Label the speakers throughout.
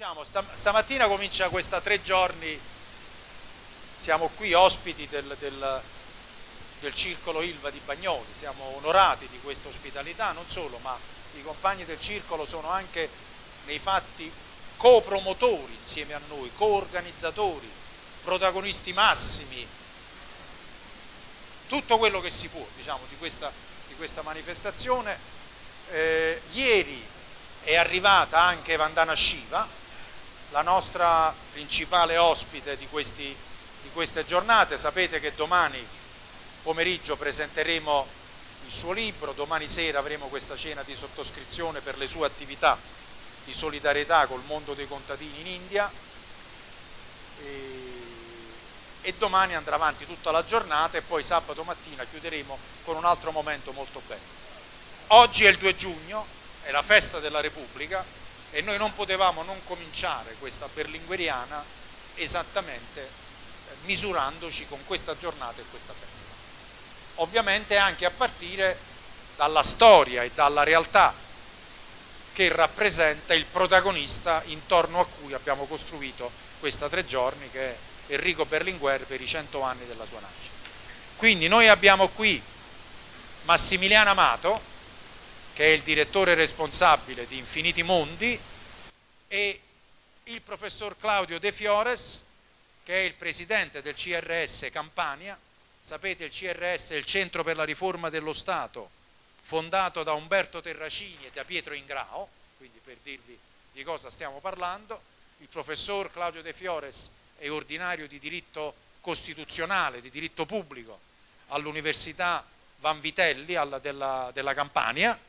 Speaker 1: Cominciamo, stamattina comincia questa tre giorni, siamo qui ospiti del, del, del, circolo Ilva di Bagnoli, siamo onorati di questa ospitalità, non solo, ma i compagni del circolo sono anche nei fatti copromotori insieme a noi, coorganizzatori, protagonisti massimi, tutto quello che si può diciamo, di, questa, di questa manifestazione. Eh, ieri è arrivata anche Vandana Shiva, la nostra principale ospite di, questi, di queste giornate. Sapete che domani pomeriggio presenteremo il suo libro, domani sera avremo questa cena di sottoscrizione per le sue attività di solidarietà col mondo dei contadini in India e, e, domani andrà avanti tutta la giornata e poi sabato mattina chiuderemo con un altro momento molto bello. Oggi è il 2 giugno, è la festa della Repubblica e noi non potevamo non cominciare questa berlingueriana esattamente eh, misurandoci con questa giornata e questa festa. Ovviamente anche a partire dalla storia e dalla realtà che rappresenta il protagonista intorno a cui abbiamo costruito questa tre giorni che è Enrico Berlinguer per i cento anni della sua nascita. Quindi noi abbiamo qui Massimiliano Amato, che è il direttore responsabile di Infiniti Mondi, e il professor Claudio De Fiores, che è il presidente del CRS Campania. Sapete, il CRS è il Centro per la Riforma dello Stato, fondato da Umberto Terracini e da Pietro Ingrao, quindi per dirvi di cosa stiamo parlando. Il professor Claudio De Fiores è ordinario di diritto costituzionale, di diritto pubblico all'Università Vanvitelli della, della Campania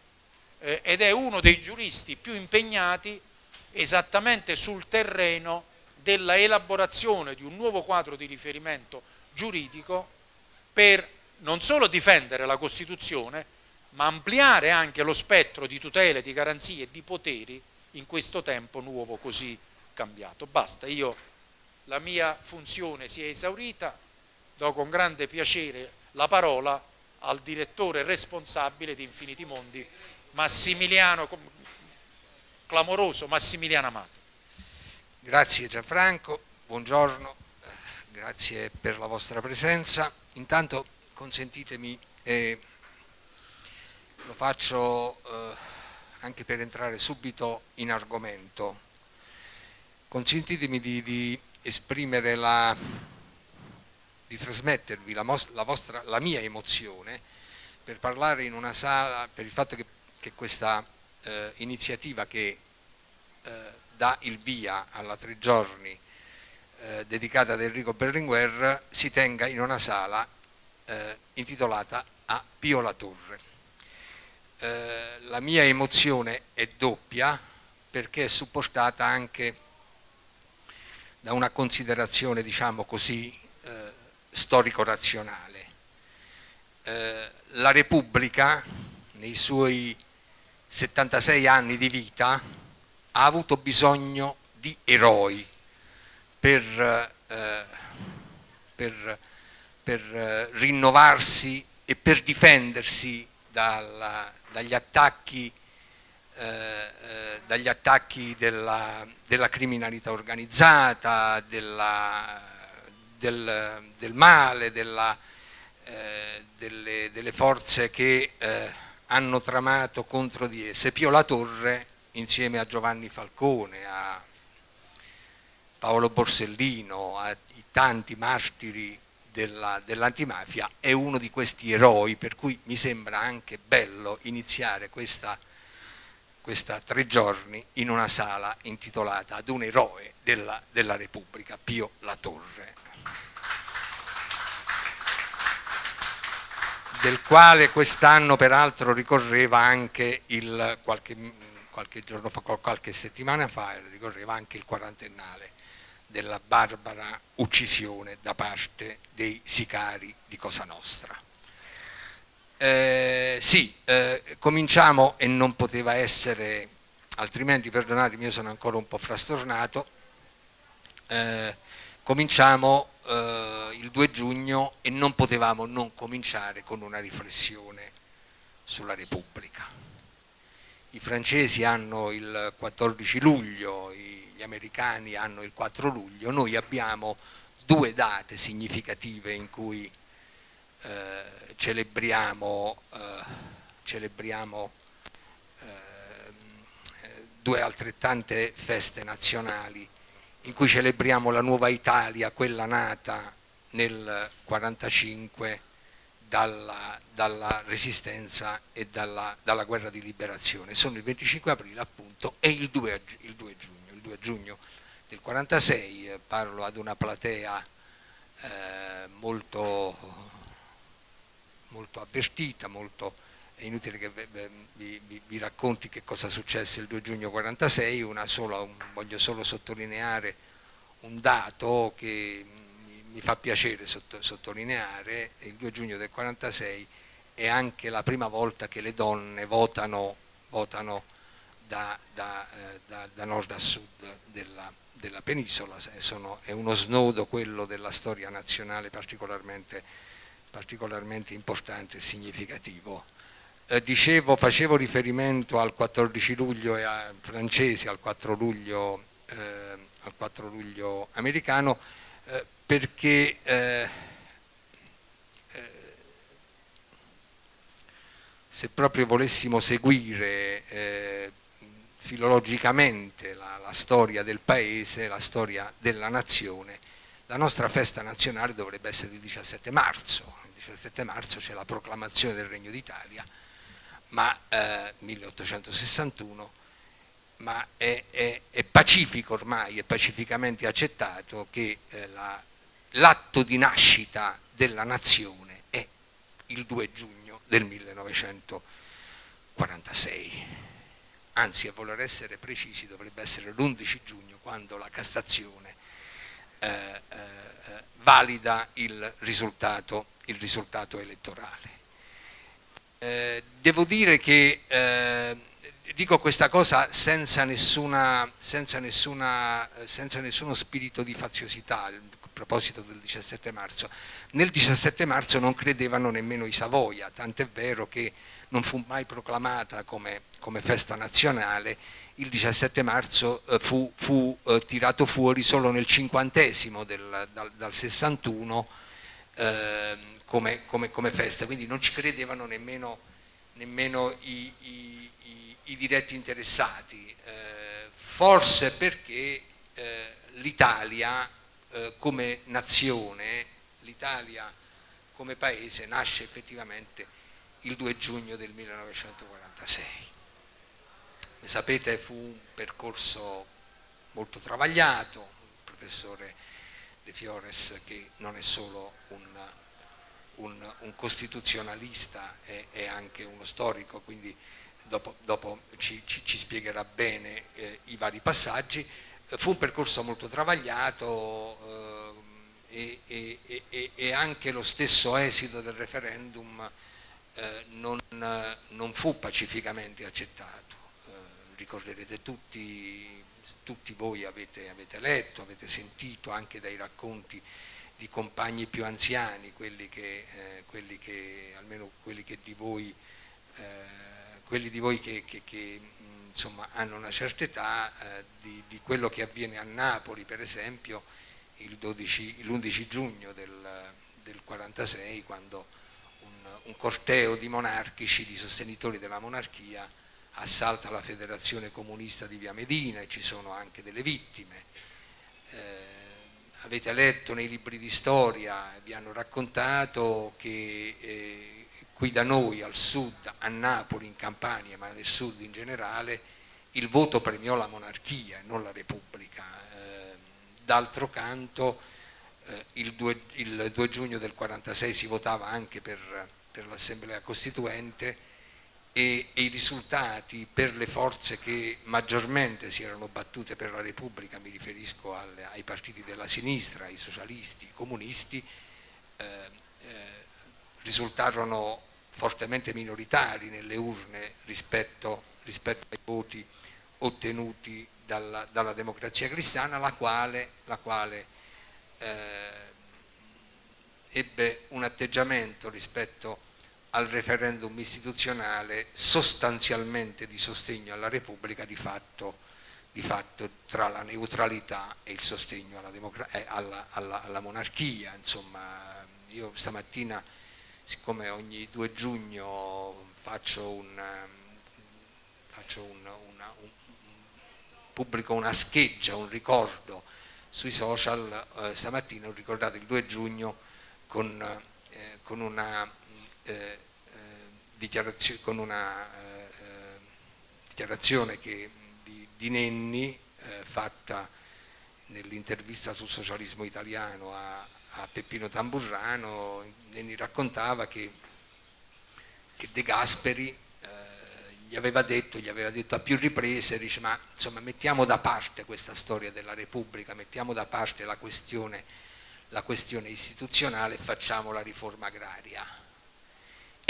Speaker 1: eh, ed è uno dei giuristi più impegnati esattamente sul terreno della elaborazione di un nuovo quadro di riferimento giuridico per non solo difendere la Costituzione, ma ampliare anche lo spettro di tutele, di garanzie e di poteri in questo tempo nuovo così cambiato. Basta, io la mia funzione si è esaurita, do con grande piacere la parola al direttore responsabile di Infiniti Mondi, Massimiliano, clamoroso Massimiliano Amato.
Speaker 2: Grazie Gianfranco, buongiorno, grazie per la vostra presenza. Intanto consentitemi, eh, lo faccio eh, anche per entrare subito in argomento, consentitemi di, di esprimere la, di trasmettervi la, la, vostra, la mia emozione per parlare in una sala, per il fatto che che questa eh, iniziativa che eh, dà il via alla tre giorni eh, dedicata ad Enrico Berlinguer si tenga in una sala eh, intitolata a Pio La Torre. Eh, la mia emozione è doppia perché è supportata anche da una considerazione diciamo così eh, storico-razionale. la Repubblica nei suoi 76 anni di vita, ha avuto bisogno di eroi per, eh, per, per eh, rinnovarsi e per difendersi dalla, dagli attacchi, eh, eh, dagli attacchi della, della, criminalità organizzata, della, del, del, male, della, eh, delle, delle, forze che eh, hanno tramato contro di esse. Pio La Torre, insieme a Giovanni Falcone, a Paolo Borsellino, ai tanti martiri dell'antimafia, dell è uno di questi eroi, per cui mi sembra anche bello iniziare questa, questa tre giorni in una sala intitolata ad un eroe della, della Repubblica, Pio La Torre. Del quale quest'anno peraltro ricorreva anche il, qualche, qualche, giorno fa, qualche settimana fa, ricorreva anche il quarantennale della barbara uccisione da parte dei sicari di Cosa Nostra. Eh, sì, eh, cominciamo e non poteva essere, altrimenti perdonatemi, io sono ancora un po' frastornato, eh, cominciamo eh, il 2 giugno e non potevamo non cominciare con una riflessione sulla Repubblica. i francesi hanno il 14 luglio, gli americani hanno il 4 luglio, noi abbiamo due date significative in cui eh, celebriamo, eh, celebriamo eh, due altrettante feste nazionali in cui celebriamo la nuova Italia, quella nata nel 1945 dalla, dalla, resistenza e dalla, dalla, guerra di liberazione. Sono il 25 aprile appunto e il 2, il 2 giugno. Il 2 giugno del 1946 eh, parlo ad una platea eh, molto, molto avvertita, molto, è inutile che vi, vi, vi, racconti che cosa successe il 2 giugno 1946, voglio solo sottolineare un dato che mi fa piacere sottolineare, il 2 giugno del 1946 è anche la prima volta che le donne votano, votano da, da, eh, da, da, nord a sud della, della penisola, sono, è uno snodo quello della storia nazionale particolarmente, particolarmente importante e significativo. Eh, dicevo, facevo riferimento al 14 luglio francese, al 4 luglio, eh, al 4 luglio americano, eh, perché eh, eh, se proprio volessimo seguire filologicamente la, la, storia del paese, la storia della nazione, la nostra festa nazionale dovrebbe essere il 17 marzo. Il 17 marzo c'è la proclamazione del Regno d'Italia, ma 1861 ma è, è, è, pacifico ormai, è pacificamente accettato che eh, la, l'atto di nascita della nazione è il 2 giugno del 1946. Anzi, a voler essere precisi, dovrebbe essere l'11 giugno quando la Cassazione eh, eh, valida il risultato, il risultato elettorale. Eh, devo dire che eh, dico questa cosa senza, nessuna, senza, nessuna, senza nessuno spirito di faziosità, proposito del 17 marzo, nel 17 marzo non credevano nemmeno i Savoia, tant'è vero che non fu mai proclamata come, come festa nazionale, il 17 marzo eh, fu, fu eh, tirato fuori solo nel cinquantesimo del, dal, dal 61 eh, come, come, come, festa, quindi non ci credevano nemmeno, nemmeno i, i, i, i, diretti interessati, eh, forse perché eh, l'Italia eh, come nazione, l'Italia come paese nasce effettivamente il 2 giugno del 1946. Come sapete fu un percorso molto travagliato, il professore De Fiores che non è solo un, un, un costituzionalista, è, è, anche uno storico, quindi dopo, dopo ci, ci, ci, spiegherà bene eh, i vari passaggi, fu un percorso molto travagliato eh, e, e, e, anche lo stesso esito del referendum eh, non, non, fu pacificamente accettato. Eh, ricorderete tutti, tutti voi avete, avete, letto, avete sentito anche dai racconti di compagni più anziani, quelli che, eh, quelli che almeno quelli che di voi, eh, quelli di voi che, che, che insomma, hanno una certa età eh, di, di, quello che avviene a Napoli per esempio l'11 giugno del, del 46 quando un, un, corteo di monarchici, di sostenitori della monarchia assalta la federazione comunista di Via Medina e ci sono anche delle vittime. Eh, avete letto nei libri di storia, vi hanno raccontato che eh, qui da noi al sud, a Napoli, in Campania, ma nel sud in generale, il voto premiò la monarchia e non la repubblica. Eh, D'altro canto eh, il, 2, il, 2, giugno del 46 si votava anche per, per l'Assemblea Costituente e, e, i risultati per le forze che maggiormente si erano battute per la Repubblica, mi riferisco alle, ai partiti della sinistra, ai socialisti, ai comunisti, eh, eh risultarono fortemente minoritari nelle urne rispetto, rispetto ai voti ottenuti dalla, dalla democrazia cristiana, la quale, la quale eh, ebbe un atteggiamento rispetto al referendum istituzionale sostanzialmente di sostegno alla Repubblica di fatto, di fatto tra la neutralità e il sostegno alla, eh, alla, alla, alla monarchia. Insomma, io stamattina, siccome ogni 2 giugno faccio un, faccio un, una, un pubblico una scheggia, un ricordo sui social, eh, stamattina ho ricordato il 2 giugno con, eh, con una, con una eh, eh, dichiarazione che, di, di, Nenni fatta nell'intervista sul socialismo italiano a, a Peppino Tamburrano, Nenni raccontava che, che De Gasperi gli aveva detto, gli aveva detto a più riprese, dice ma insomma mettiamo da parte questa storia della Repubblica, mettiamo da parte la questione, la questione istituzionale e facciamo la riforma agraria.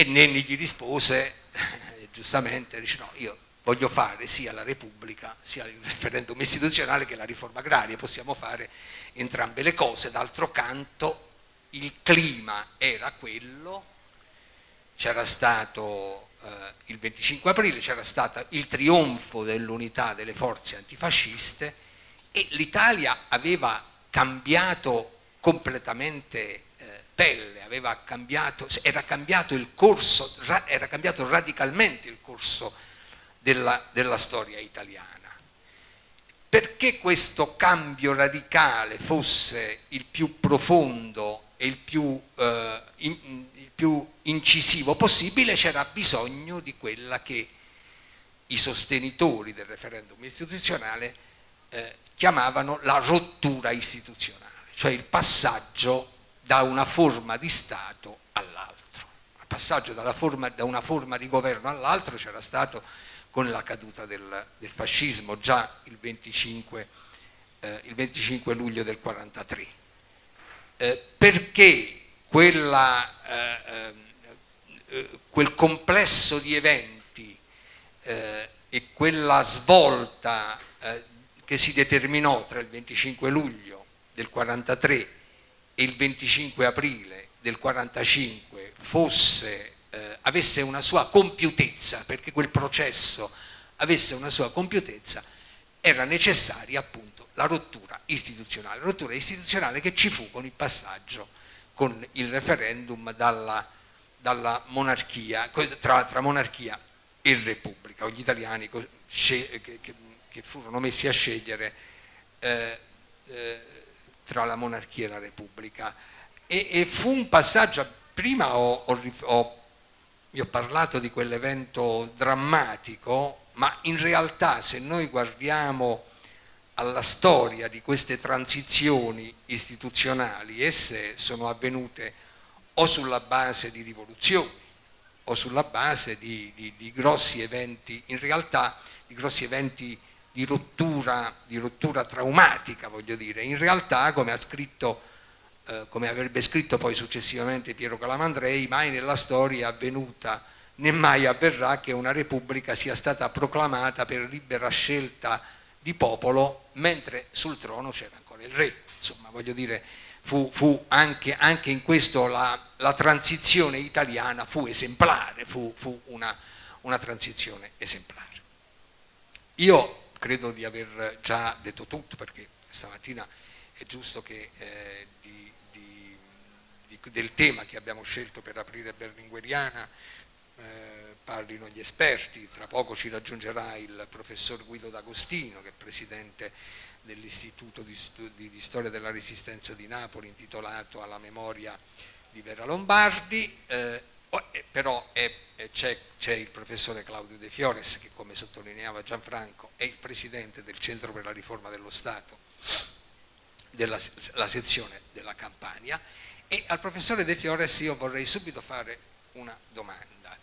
Speaker 2: E Nenni gli rispose, eh, giustamente, dice no, io voglio fare sia la Repubblica, sia il referendum istituzionale che la riforma agraria, possiamo fare entrambe le cose, d'altro canto il clima era quello, c'era stato eh, il 25 aprile c'era stato il trionfo dell'unità delle forze antifasciste e l'Italia aveva cambiato completamente pelle, cambiato, era cambiato il corso, era cambiato radicalmente il corso della, della storia italiana. Perché questo cambio radicale fosse il più profondo e il più eh, in, più incisivo possibile, c'era bisogno di quella che i sostenitori del referendum istituzionale eh, chiamavano la rottura istituzionale, cioè il passaggio da una forma di Stato all'altro. Il passaggio forma, da una forma di governo all'altro c'era stato con la caduta del, del fascismo già il 25, eh, il 25, luglio del 1943. Eh, perché quella, eh, eh, quel complesso di eventi eh, e quella svolta eh, che si determinò tra il 25 luglio del 43 e il 25 aprile del 45 fosse, eh, avesse una sua compiutezza, perché quel processo avesse una sua compiutezza, era necessaria appunto la rottura istituzionale, rottura istituzionale che ci fu con il passaggio con il referendum dalla, dalla monarchia, tra, tra, monarchia e repubblica, o gli italiani che, che, che furono messi a scegliere eh, eh, tra la monarchia e la repubblica. E, e fu un passaggio, prima ho, ho, ho, ho parlato di quell'evento drammatico, ma in realtà se noi guardiamo alla storia di queste transizioni istituzionali, esse sono avvenute o sulla base di rivoluzioni o sulla base di, di, di grossi eventi, in realtà di grossi eventi di rottura, di rottura traumatica, voglio dire. In realtà, come ha scritto, eh, come avrebbe scritto poi successivamente Piero Calamandrei, mai nella storia è avvenuta né mai avverrà che una repubblica sia stata proclamata per libera scelta di popolo, mentre sul trono c'era ancora il re. Insomma, voglio dire, fu, fu anche, anche, in questo la, la, transizione italiana fu esemplare, fu, fu una, una, transizione esemplare. Io credo di aver già detto tutto, perché stamattina è giusto che eh, di, di, di, del tema che abbiamo scelto per aprire Berlingueriana eh, parlino gli esperti, tra poco ci raggiungerà il professor Guido D'Agostino che è presidente dell'Istituto di, Storia della Resistenza di Napoli intitolato alla memoria di Vera Lombardi, eh, eh però c'è il professore Claudio De Fiores che come sottolineava Gianfranco è il presidente del Centro per la Riforma dello Stato della sezione della Campania e al professore De Fiores io vorrei subito fare una domanda.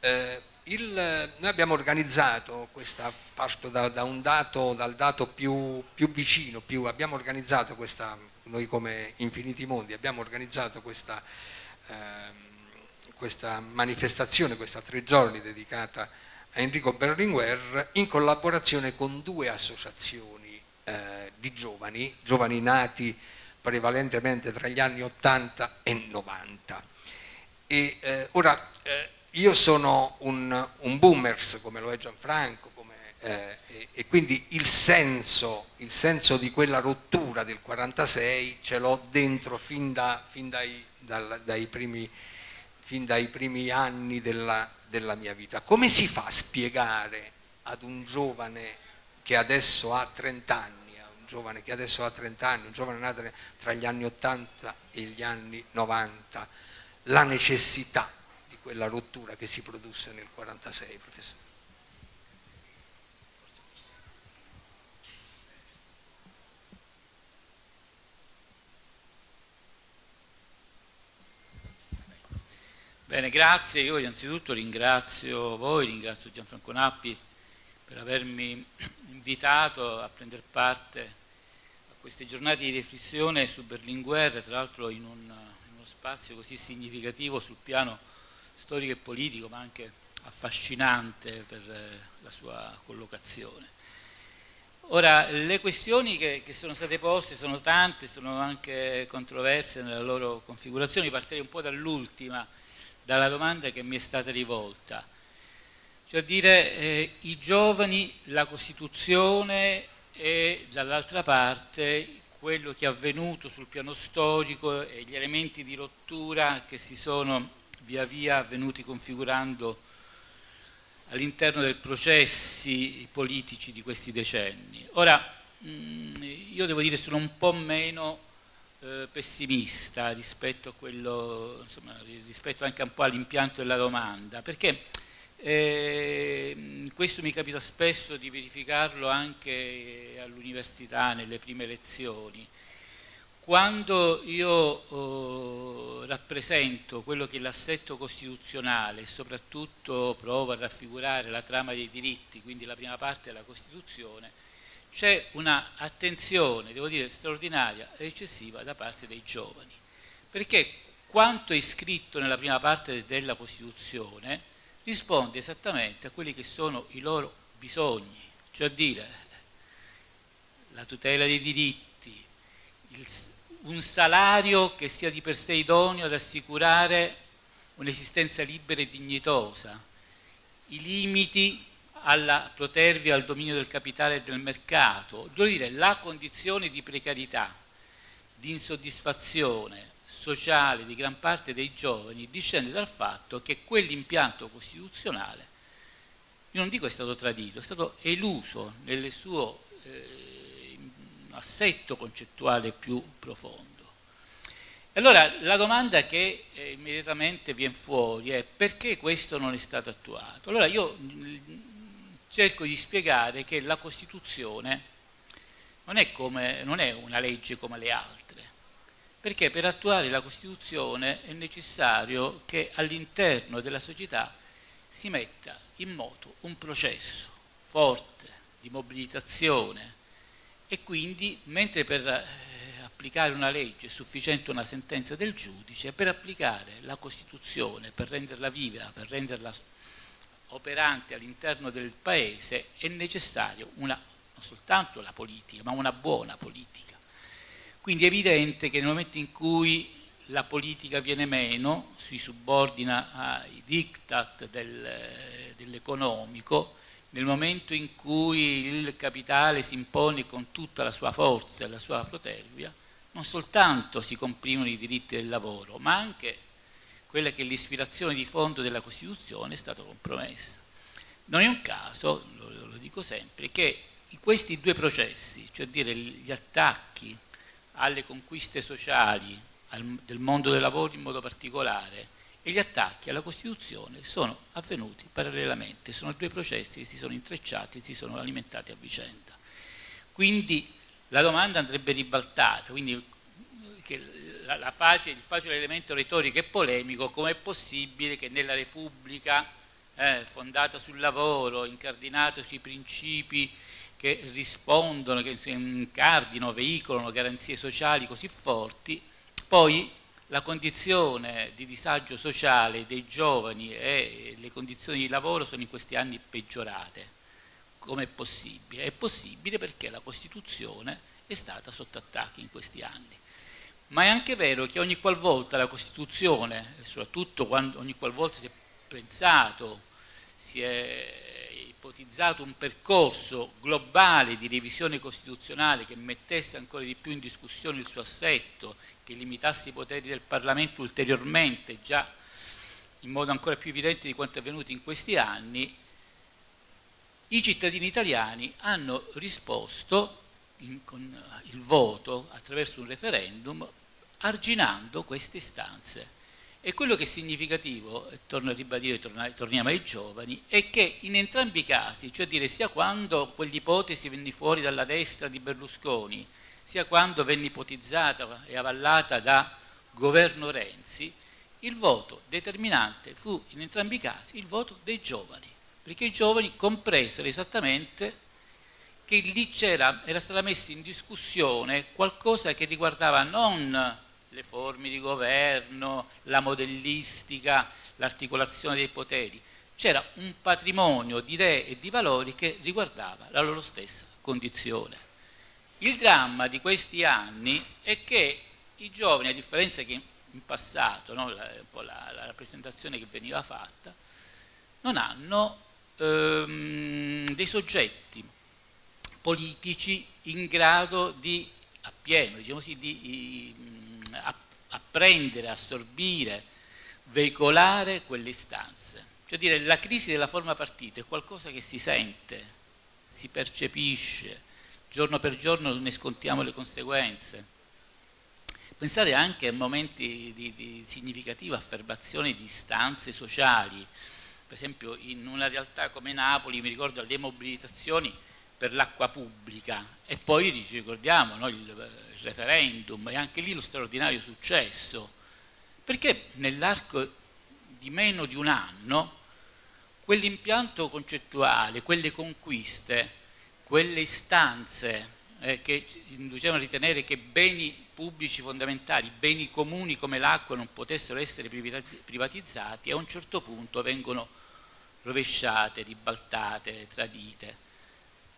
Speaker 2: Eh, il, noi abbiamo organizzato, questa, parto da, da dato, dal dato più, più vicino, più, abbiamo organizzato questa, noi come Infiniti Mondi, abbiamo organizzato questa, eh, questa manifestazione, questa tre giorni dedicata a Enrico Berlinguer in collaborazione con due associazioni eh, di giovani, giovani nati prevalentemente tra gli anni 80 e 90 E eh, ora eh, io sono un, un, boomers, come lo è Gianfranco, eh, e, e, quindi il senso, il senso, di quella rottura del 46 ce l'ho dentro fin, da, fin, dai, dal, dai primi, fin, dai, primi, anni della, della mia vita. Come si fa a spiegare ad un giovane che adesso ha 30 anni, un giovane che adesso ha 30 anni, un giovane nato tra gli anni 80 e gli anni 90, la necessità di quella rottura che si produsse nel 46, professore.
Speaker 3: Bene, grazie. Io innanzitutto ringrazio voi, ringrazio Gianfranco Nappi per avermi invitato a prendere parte a queste giornate di riflessione su Berlinguer, tra l'altro in, un, in uno spazio così significativo sul piano storico e politico, ma anche affascinante per eh, la sua collocazione. Ora, le questioni che, che, sono state poste sono tante, sono anche controverse nella loro configurazione, partirei un po' dall'ultima, dalla domanda che mi è stata rivolta, cioè dire eh, i giovani, la Costituzione e dall'altra parte quello che è avvenuto sul piano storico e gli elementi di rottura che si sono via via venuti configurando all'interno dei processi politici di questi decenni. Ora, mm, io devo dire sono un po' meno eh, pessimista rispetto quello, insomma, rispetto anche un po' all'impianto della domanda, perché eh, questo mi capita spesso di verificarlo anche all'università, nelle prime lezioni. Quando io oh, rappresento quello che è l'assetto costituzionale e soprattutto provo a raffigurare la trama dei diritti, quindi la prima parte della Costituzione, c'è un'attenzione, devo dire, straordinaria e eccessiva da parte dei giovani, perché quanto è scritto nella prima parte della Costituzione risponde esattamente a quelli che sono i loro bisogni, cioè dire la tutela dei diritti, il, un salario che sia di per sé idoneo ad assicurare un'esistenza libera e dignitosa, i limiti alla protervia al dominio del capitale e del mercato, devo dire la condizione di precarietà, di insoddisfazione sociale di gran parte dei giovani discende dal fatto che quell'impianto costituzionale, io non dico è stato tradito, è stato eluso nel suo eh, assetto concettuale più profondo. Allora la domanda che eh, immediatamente viene fuori è perché questo non è stato attuato? Allora io cerco di spiegare che la Costituzione non è, come, non è una legge come le altre, perché per attuare la Costituzione è necessario che all'interno della società si metta in moto un processo forte di mobilitazione e quindi mentre per eh, applicare una legge è sufficiente una sentenza del giudice, per applicare la Costituzione, per renderla viva, per renderla operante all'interno del Paese è necessario una, non soltanto la politica, ma una buona politica. Quindi è evidente che nel momento in cui la politica viene meno, si subordina ai diktat del, dell'economico, nel momento in cui il capitale si impone con tutta la sua forza e la sua protervia, non soltanto si comprimono i diritti del lavoro, ma anche quella che è l'ispirazione di fondo della Costituzione è stata compromessa. Non è un caso, lo, lo dico sempre, che questi due processi, cioè dire gli attacchi alle conquiste sociali al, del mondo del lavoro in modo particolare e gli attacchi alla Costituzione sono avvenuti parallelamente, sono due processi che si sono intrecciati e si sono alimentati a vicenda. Quindi la domanda andrebbe ribaltata, quindi la, la facile, il facile elemento retorico e polemico, com'è possibile che nella Repubblica eh, fondata sul lavoro, incardinata sui principi che rispondono, che incardino, veicolano garanzie sociali così forti, poi la condizione di disagio sociale dei giovani e le condizioni di lavoro sono in questi anni peggiorate. Come è possibile? È possibile perché la Costituzione è stata sotto attacchi in questi anni ma è anche vero che ogni qualvolta la Costituzione, e soprattutto quando, ogni qualvolta si è pensato, si è ipotizzato un percorso globale di revisione costituzionale che mettesse ancora di più in discussione il suo assetto, che limitasse i poteri del Parlamento ulteriormente, già in modo ancora più evidente di quanto è avvenuto in questi anni, i cittadini italiani hanno risposto in, con il voto attraverso un referendum arginando queste istanze e quello che è significativo, torno a ribadire, torniamo ai giovani, è che in entrambi i casi, cioè dire sia quando quell'ipotesi venne fuori dalla destra di Berlusconi, sia quando venne ipotizzata e avallata da governo Renzi, il voto determinante fu in entrambi i casi il voto dei giovani, perché i giovani compresero esattamente che lì era stata messa in discussione qualcosa che riguardava non le forme di governo, la modellistica, l'articolazione dei poteri. C'era un patrimonio di idee e di valori che riguardava la loro stessa condizione. Il dramma di questi anni è che i giovani, a differenza che in passato, no, la, la, la, rappresentazione che veniva fatta, non hanno ehm, dei soggetti politici in grado di appieno, diciamo così, di, apprendere, assorbire, veicolare quelle istanze. Cioè dire, la crisi della forma partita è qualcosa che si sente, si percepisce, giorno per giorno ne scontiamo le conseguenze. Pensate anche a momenti di, di significativa affermazione di istanze sociali, per esempio in una realtà come Napoli, mi ricordo le mobilitazioni per l'acqua pubblica e poi ci ricordiamo no, il, referendum e anche lì lo straordinario successo. Perché nell'arco di meno di un anno quell'impianto concettuale, quelle conquiste, quelle istanze eh, che inducevano a ritenere che beni pubblici fondamentali, beni comuni come l'acqua non potessero essere privatizzati, a un certo punto vengono rovesciate, ribaltate, tradite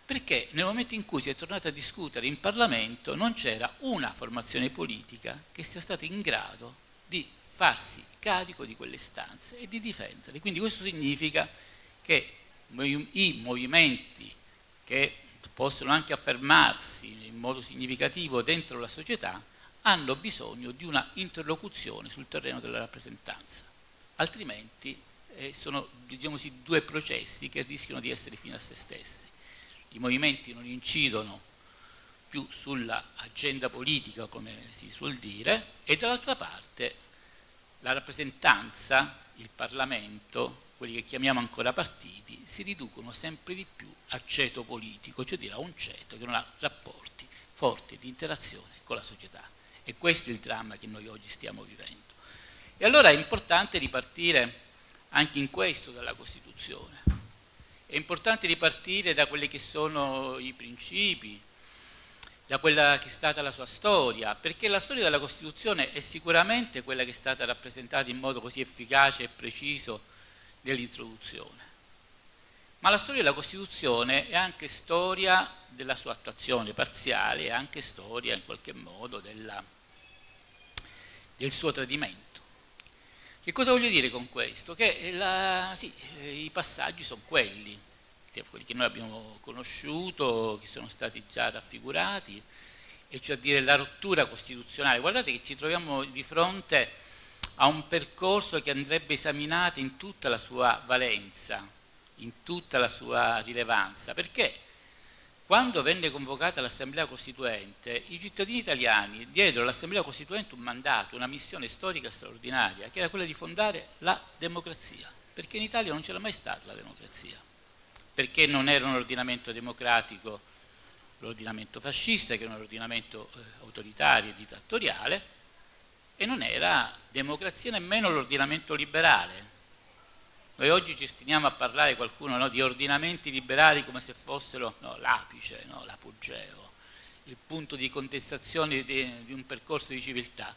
Speaker 3: perché nel momento in cui si è tornato a discutere in Parlamento non c'era una formazione politica che sia stata in grado di farsi carico di quelle stanze e di difenderle. Quindi questo significa che i movimenti che possono anche affermarsi in modo significativo dentro la società hanno bisogno di una interlocuzione sul terreno della rappresentanza, altrimenti eh, sono diciamo così, due processi che rischiano di essere fino a se stessi i movimenti non incidono più sull'agenda politica, come si suol dire, e dall'altra parte la rappresentanza, il Parlamento, quelli che chiamiamo ancora partiti, si riducono sempre di più a ceto politico, cioè dire a un ceto che non ha rapporti forti di interazione con la società. E questo è il dramma che noi oggi stiamo vivendo. E allora è importante ripartire anche in questo dalla Costituzione è importante ripartire da quelli che sono i principi, da quella che è stata la sua storia, perché la storia della Costituzione è sicuramente quella che è stata rappresentata in modo così efficace e preciso nell'introduzione. Ma la storia della Costituzione è anche storia della sua attuazione parziale, è anche storia in qualche modo della, del suo tradimento. Che cosa voglio dire con questo? Che la, sì, i passaggi sono quelli, quelli che noi abbiamo conosciuto, che sono stati già raffigurati, e cioè dire la rottura costituzionale. Guardate che ci troviamo di fronte a un percorso che andrebbe esaminato in tutta la sua valenza, in tutta la sua rilevanza, perché quando venne convocata l'Assemblea Costituente, i cittadini italiani diedero all'Assemblea Costituente un mandato, una missione storica straordinaria, che era quella di fondare la democrazia, perché in Italia non c'era mai stata la democrazia, perché non era un ordinamento democratico l'ordinamento fascista, che era un ordinamento eh, autoritario e dittatoriale, e non era democrazia nemmeno l'ordinamento liberale, noi oggi ci ostiniamo a parlare qualcuno no, di ordinamenti liberali come se fossero no, l'apice, no, l'apogeo, il punto di contestazione di, di, un percorso di civiltà.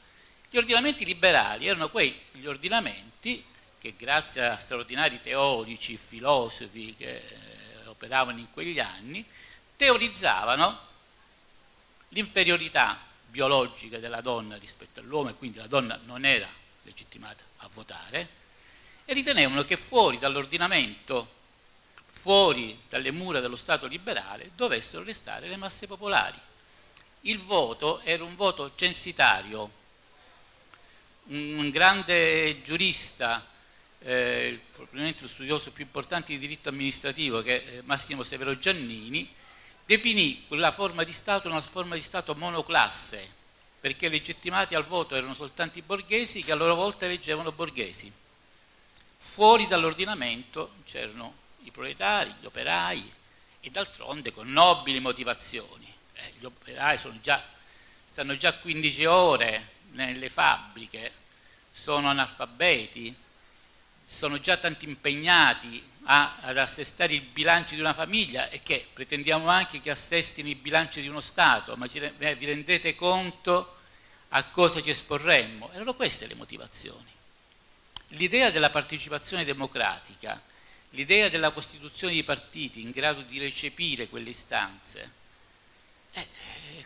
Speaker 3: Gli ordinamenti liberali erano quegli ordinamenti che grazie a straordinari teorici, filosofi che eh, operavano in quegli anni, teorizzavano l'inferiorità biologica della donna rispetto all'uomo e quindi la donna non era legittimata a votare e ritenevano che fuori dall'ordinamento, fuori dalle mura dello Stato liberale, dovessero restare le masse popolari. Il voto era un voto censitario. Un grande giurista, eh, probabilmente lo studioso più importante di diritto amministrativo, che è Massimo Severo Giannini, definì quella forma di Stato una forma di Stato monoclasse, perché legittimati al voto erano soltanto i borghesi che a loro volta eleggevano borghesi. Fuori dall'ordinamento c'erano i proletari, gli operai e d'altronde con nobili motivazioni. Eh, gli operai già, stanno già 15 ore nelle fabbriche, sono analfabeti, sono già tanti impegnati a, ad assestare i bilanci di una famiglia e che pretendiamo anche che assestino i bilanci di uno Stato, ma ci, eh, vi rendete conto a cosa ci esporremmo? Erano queste le motivazioni. L'idea della partecipazione democratica, l'idea della costituzione di partiti in grado di recepire quelle istanze, è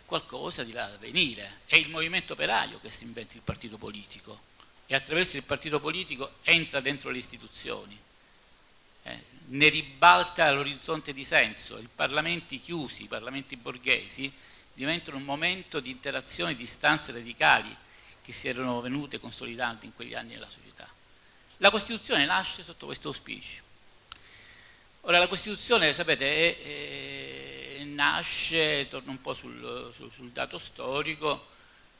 Speaker 3: qualcosa di là da venire. È il movimento operaio che si inventa il partito politico e attraverso il partito politico entra dentro le istituzioni eh, ne ribalta l'orizzonte di senso. I parlamenti chiusi, i parlamenti borghesi, diventano un momento di interazione di istanze radicali che si erano venute consolidando in quegli anni nella società. La Costituzione nasce sotto questo auspicio. Ora la Costituzione, sapete, è, è, nasce, torno un po' sul, sul, sul dato storico,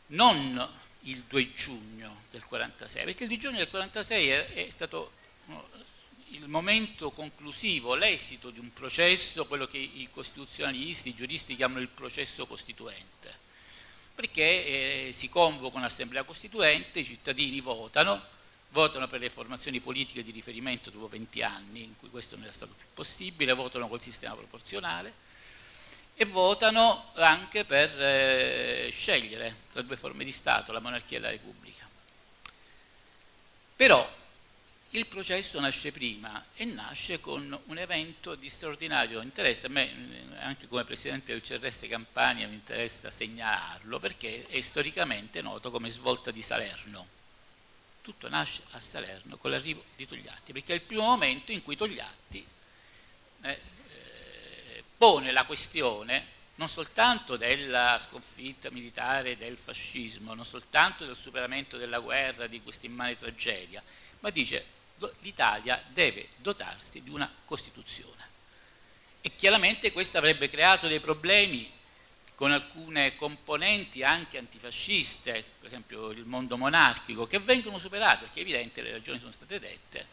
Speaker 3: non il 2 giugno del 46, perché il 2 giugno del 46 è, è stato il momento conclusivo, l'esito di un processo, quello che i costituzionalisti, i giuristi chiamano il processo costituente, perché eh, si convoca un'assemblea costituente, i cittadini votano, votano per le formazioni politiche di riferimento dopo 20 anni in cui questo non era stato più possibile, votano col sistema proporzionale e votano anche per eh, scegliere tra due forme di Stato, la monarchia e la Repubblica. Però il processo nasce prima e nasce con un evento di straordinario interesse. A me, anche come Presidente del CRS Campania, mi interessa segnalarlo perché è storicamente noto come svolta di Salerno. Tutto nasce a Salerno con l'arrivo di Togliatti, perché è il primo momento in cui Togliatti eh, eh, pone la questione non soltanto della sconfitta militare del fascismo, non soltanto del superamento della guerra, di questa immane tragedia, ma dice l'Italia deve dotarsi di una Costituzione. E chiaramente questo avrebbe creato dei problemi con alcune componenti anche antifasciste, per esempio il mondo monarchico, che vengono superate, perché è evidente, le ragioni sono state dette.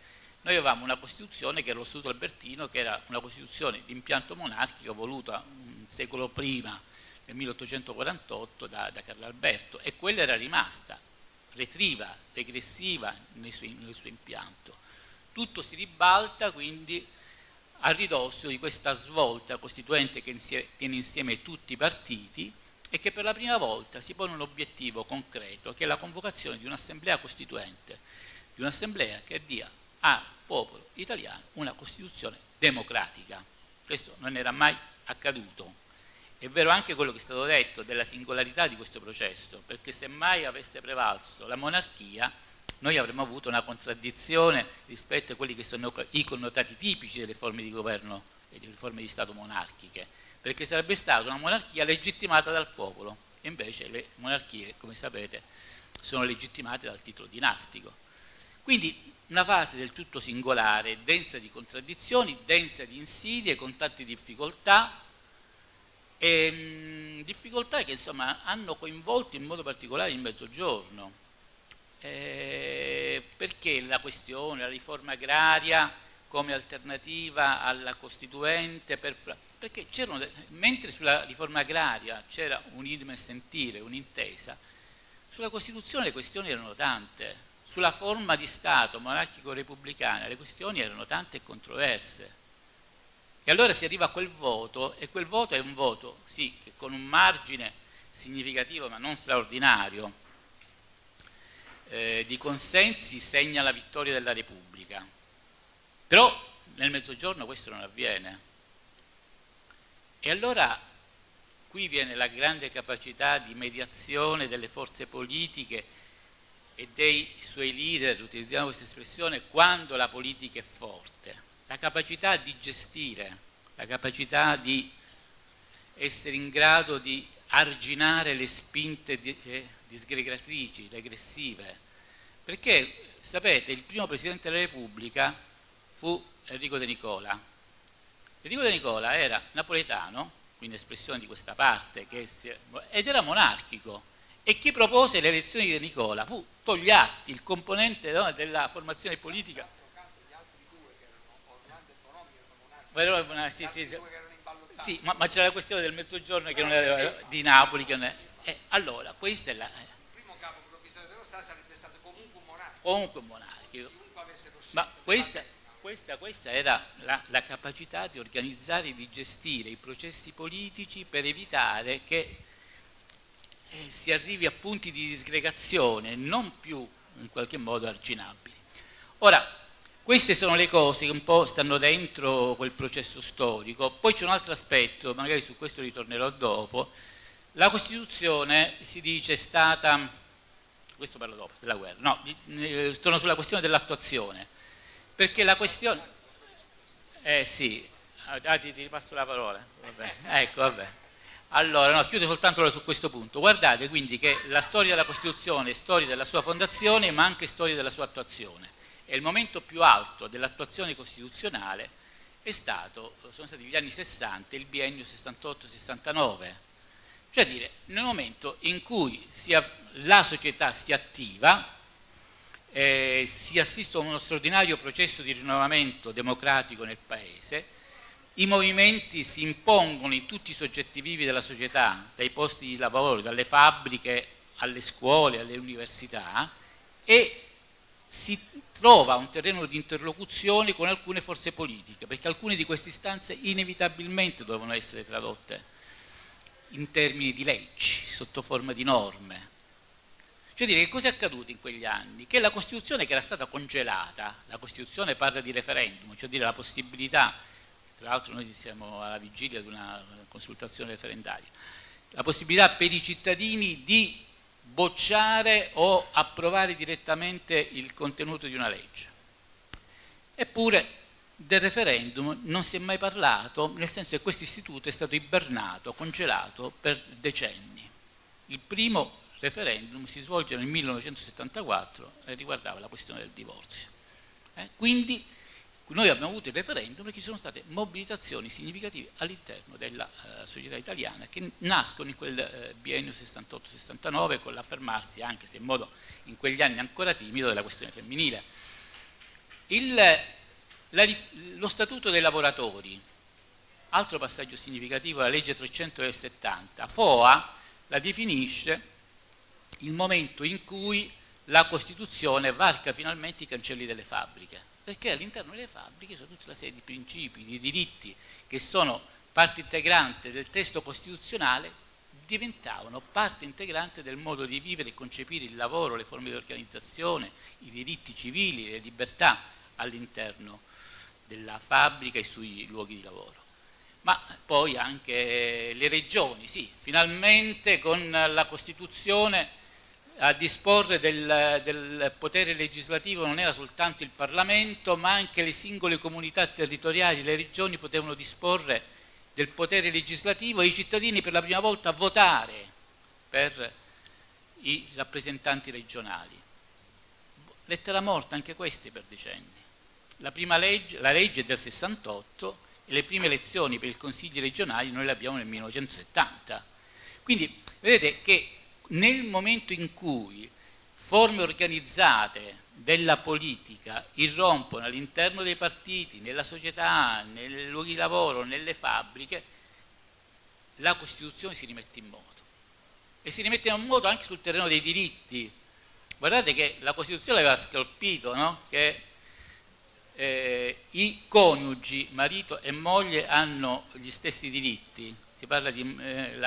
Speaker 3: Noi avevamo una Costituzione che era lo Statuto Albertino, che era una Costituzione di impianto monarchico voluta un secolo prima, nel 1848, da, da Carlo Alberto, e quella era rimasta retriva, regressiva nel suo, nel suo impianto. Tutto si ribalta quindi a ridosso di questa svolta costituente che tiene insieme tutti i partiti e che per la prima volta si pone un obiettivo concreto che è la convocazione di un'assemblea costituente, di un'assemblea che dia al popolo italiano una Costituzione democratica. Questo non era mai accaduto è vero anche quello che è stato detto della singolarità di questo processo, perché se mai avesse prevalso la monarchia, noi avremmo avuto una contraddizione rispetto a quelli che sono i connotati tipici delle forme di governo e delle forme di Stato monarchiche, perché sarebbe stata una monarchia legittimata dal popolo, invece le monarchie, come sapete, sono legittimate dal titolo dinastico. Quindi una fase del tutto singolare, densa di contraddizioni, densa di insidie, con tante difficoltà, e, mh, difficoltà che insomma, hanno coinvolto in modo particolare il mezzogiorno, eh, perché la questione, la riforma agraria come alternativa alla costituente, per, perché mentre sulla riforma agraria c'era un idem sentire, un'intesa, sulla Costituzione le questioni erano tante, sulla forma di Stato monarchico-repubblicana le questioni erano tante e controverse. E allora si arriva a quel voto e quel voto è un voto, sì, che con un margine significativo ma non straordinario eh, di consensi segna la vittoria della Repubblica. Però nel mezzogiorno questo non avviene. E allora qui viene la grande capacità di mediazione delle forze politiche e dei suoi leader, utilizziamo questa espressione, quando la politica è forte. La capacità di gestire, la capacità di essere in grado di arginare le spinte eh, disgregatrici, regressive. Perché, sapete, il primo Presidente della Repubblica fu Enrico De Nicola. Enrico De Nicola era napoletano, quindi espressione di questa parte, si, ed era monarchico. E chi propose le elezioni di De Nicola fu Togliatti, il componente no, della formazione politica. Sì, sì, sì. Sì ma, ma, c'era la questione del mezzogiorno che non era di Napoli. Che non è, eh, allora, questa è la... Eh. Il primo capo provvisorio dello Stato sarebbe stato comunque un monarchico. Comunque un monarchico. Ma questa questa, questa era la, la, capacità di organizzare e di gestire i processi politici per evitare che eh, si arrivi a punti di disgregazione non più in qualche modo arginabili. Ora, queste sono le cose che un po' stanno dentro quel processo storico. Poi c'è un altro aspetto, magari su questo ritornerò dopo. La Costituzione si dice è stata, questo parlo dopo, della guerra, no, eh, torno sulla questione dell'attuazione perché la questione... Eh sì, ah, ti, ti ripasso la parola. Vabbè. Ecco, vabbè. Allora, no, chiudo soltanto su questo punto. Guardate quindi che la storia della Costituzione è storia della sua fondazione, ma anche storia della sua attuazione. E il momento più alto dell'attuazione costituzionale stato, sono stati gli anni 60, il biennio 68-69. Cioè dire, nel momento in cui sia, la società si attiva, eh, si assiste a uno straordinario processo di rinnovamento democratico nel Paese, i movimenti si impongono in tutti i soggetti vivi della società, dai posti di lavoro, dalle fabbriche alle scuole, alle università e si trova un terreno di interlocuzione con alcune forze politiche, perché alcune di queste istanze inevitabilmente devono essere tradotte in termini di leggi, sotto forma di norme, cioè dire che cosa è accaduto in quegli anni? Che la Costituzione che era stata congelata, la Costituzione parla di referendum, cioè dire la possibilità, tra l'altro noi siamo alla vigilia di una consultazione referendaria, la possibilità per i cittadini di bocciare o approvare direttamente il contenuto di una legge. Eppure del referendum non si è mai parlato, nel senso che questo istituto è stato ibernato, congelato per decenni. Il primo referendum si svolge nel 1974 e riguardava la questione del divorzio. Eh? Quindi noi abbiamo avuto il referendum perché ci sono state mobilitazioni significative all'interno della uh, società italiana che nascono in quel uh, biennio 68-69 con l'affermarsi, anche se in modo in quegli anni ancora timido, della questione femminile. Il, la, lo statuto dei lavoratori, altro passaggio significativo, la legge 300 del 70, FOA la definisce il momento in cui la Costituzione varca finalmente i cancelli delle fabbriche, perché all'interno delle fabbriche sono tutta una serie di principi, di diritti che sono parte integrante del testo costituzionale, diventavano parte integrante del modo di vivere e concepire il lavoro, le forme di organizzazione, i diritti civili, le libertà all'interno della fabbrica e sui luoghi di lavoro. Ma poi anche le regioni, sì, finalmente con la Costituzione a disporre del, del, potere legislativo non era soltanto il Parlamento, ma anche le singole comunità territoriali, le regioni potevano disporre del potere legislativo e i cittadini per la prima volta votare per i rappresentanti regionali. Lettera morta anche queste per decenni. La legge, la legge del 68 e le prime elezioni per i consigli regionali noi le abbiamo nel 1970. Quindi vedete che nel momento in cui forme organizzate della politica irrompono all'interno dei partiti, nella società, nei luoghi di lavoro, nelle fabbriche, la Costituzione si rimette in moto. E si rimette in moto anche sul terreno dei diritti. Guardate che la Costituzione aveva scolpito no? che eh, i coniugi, marito e moglie, hanno gli stessi diritti, si parla di, eh,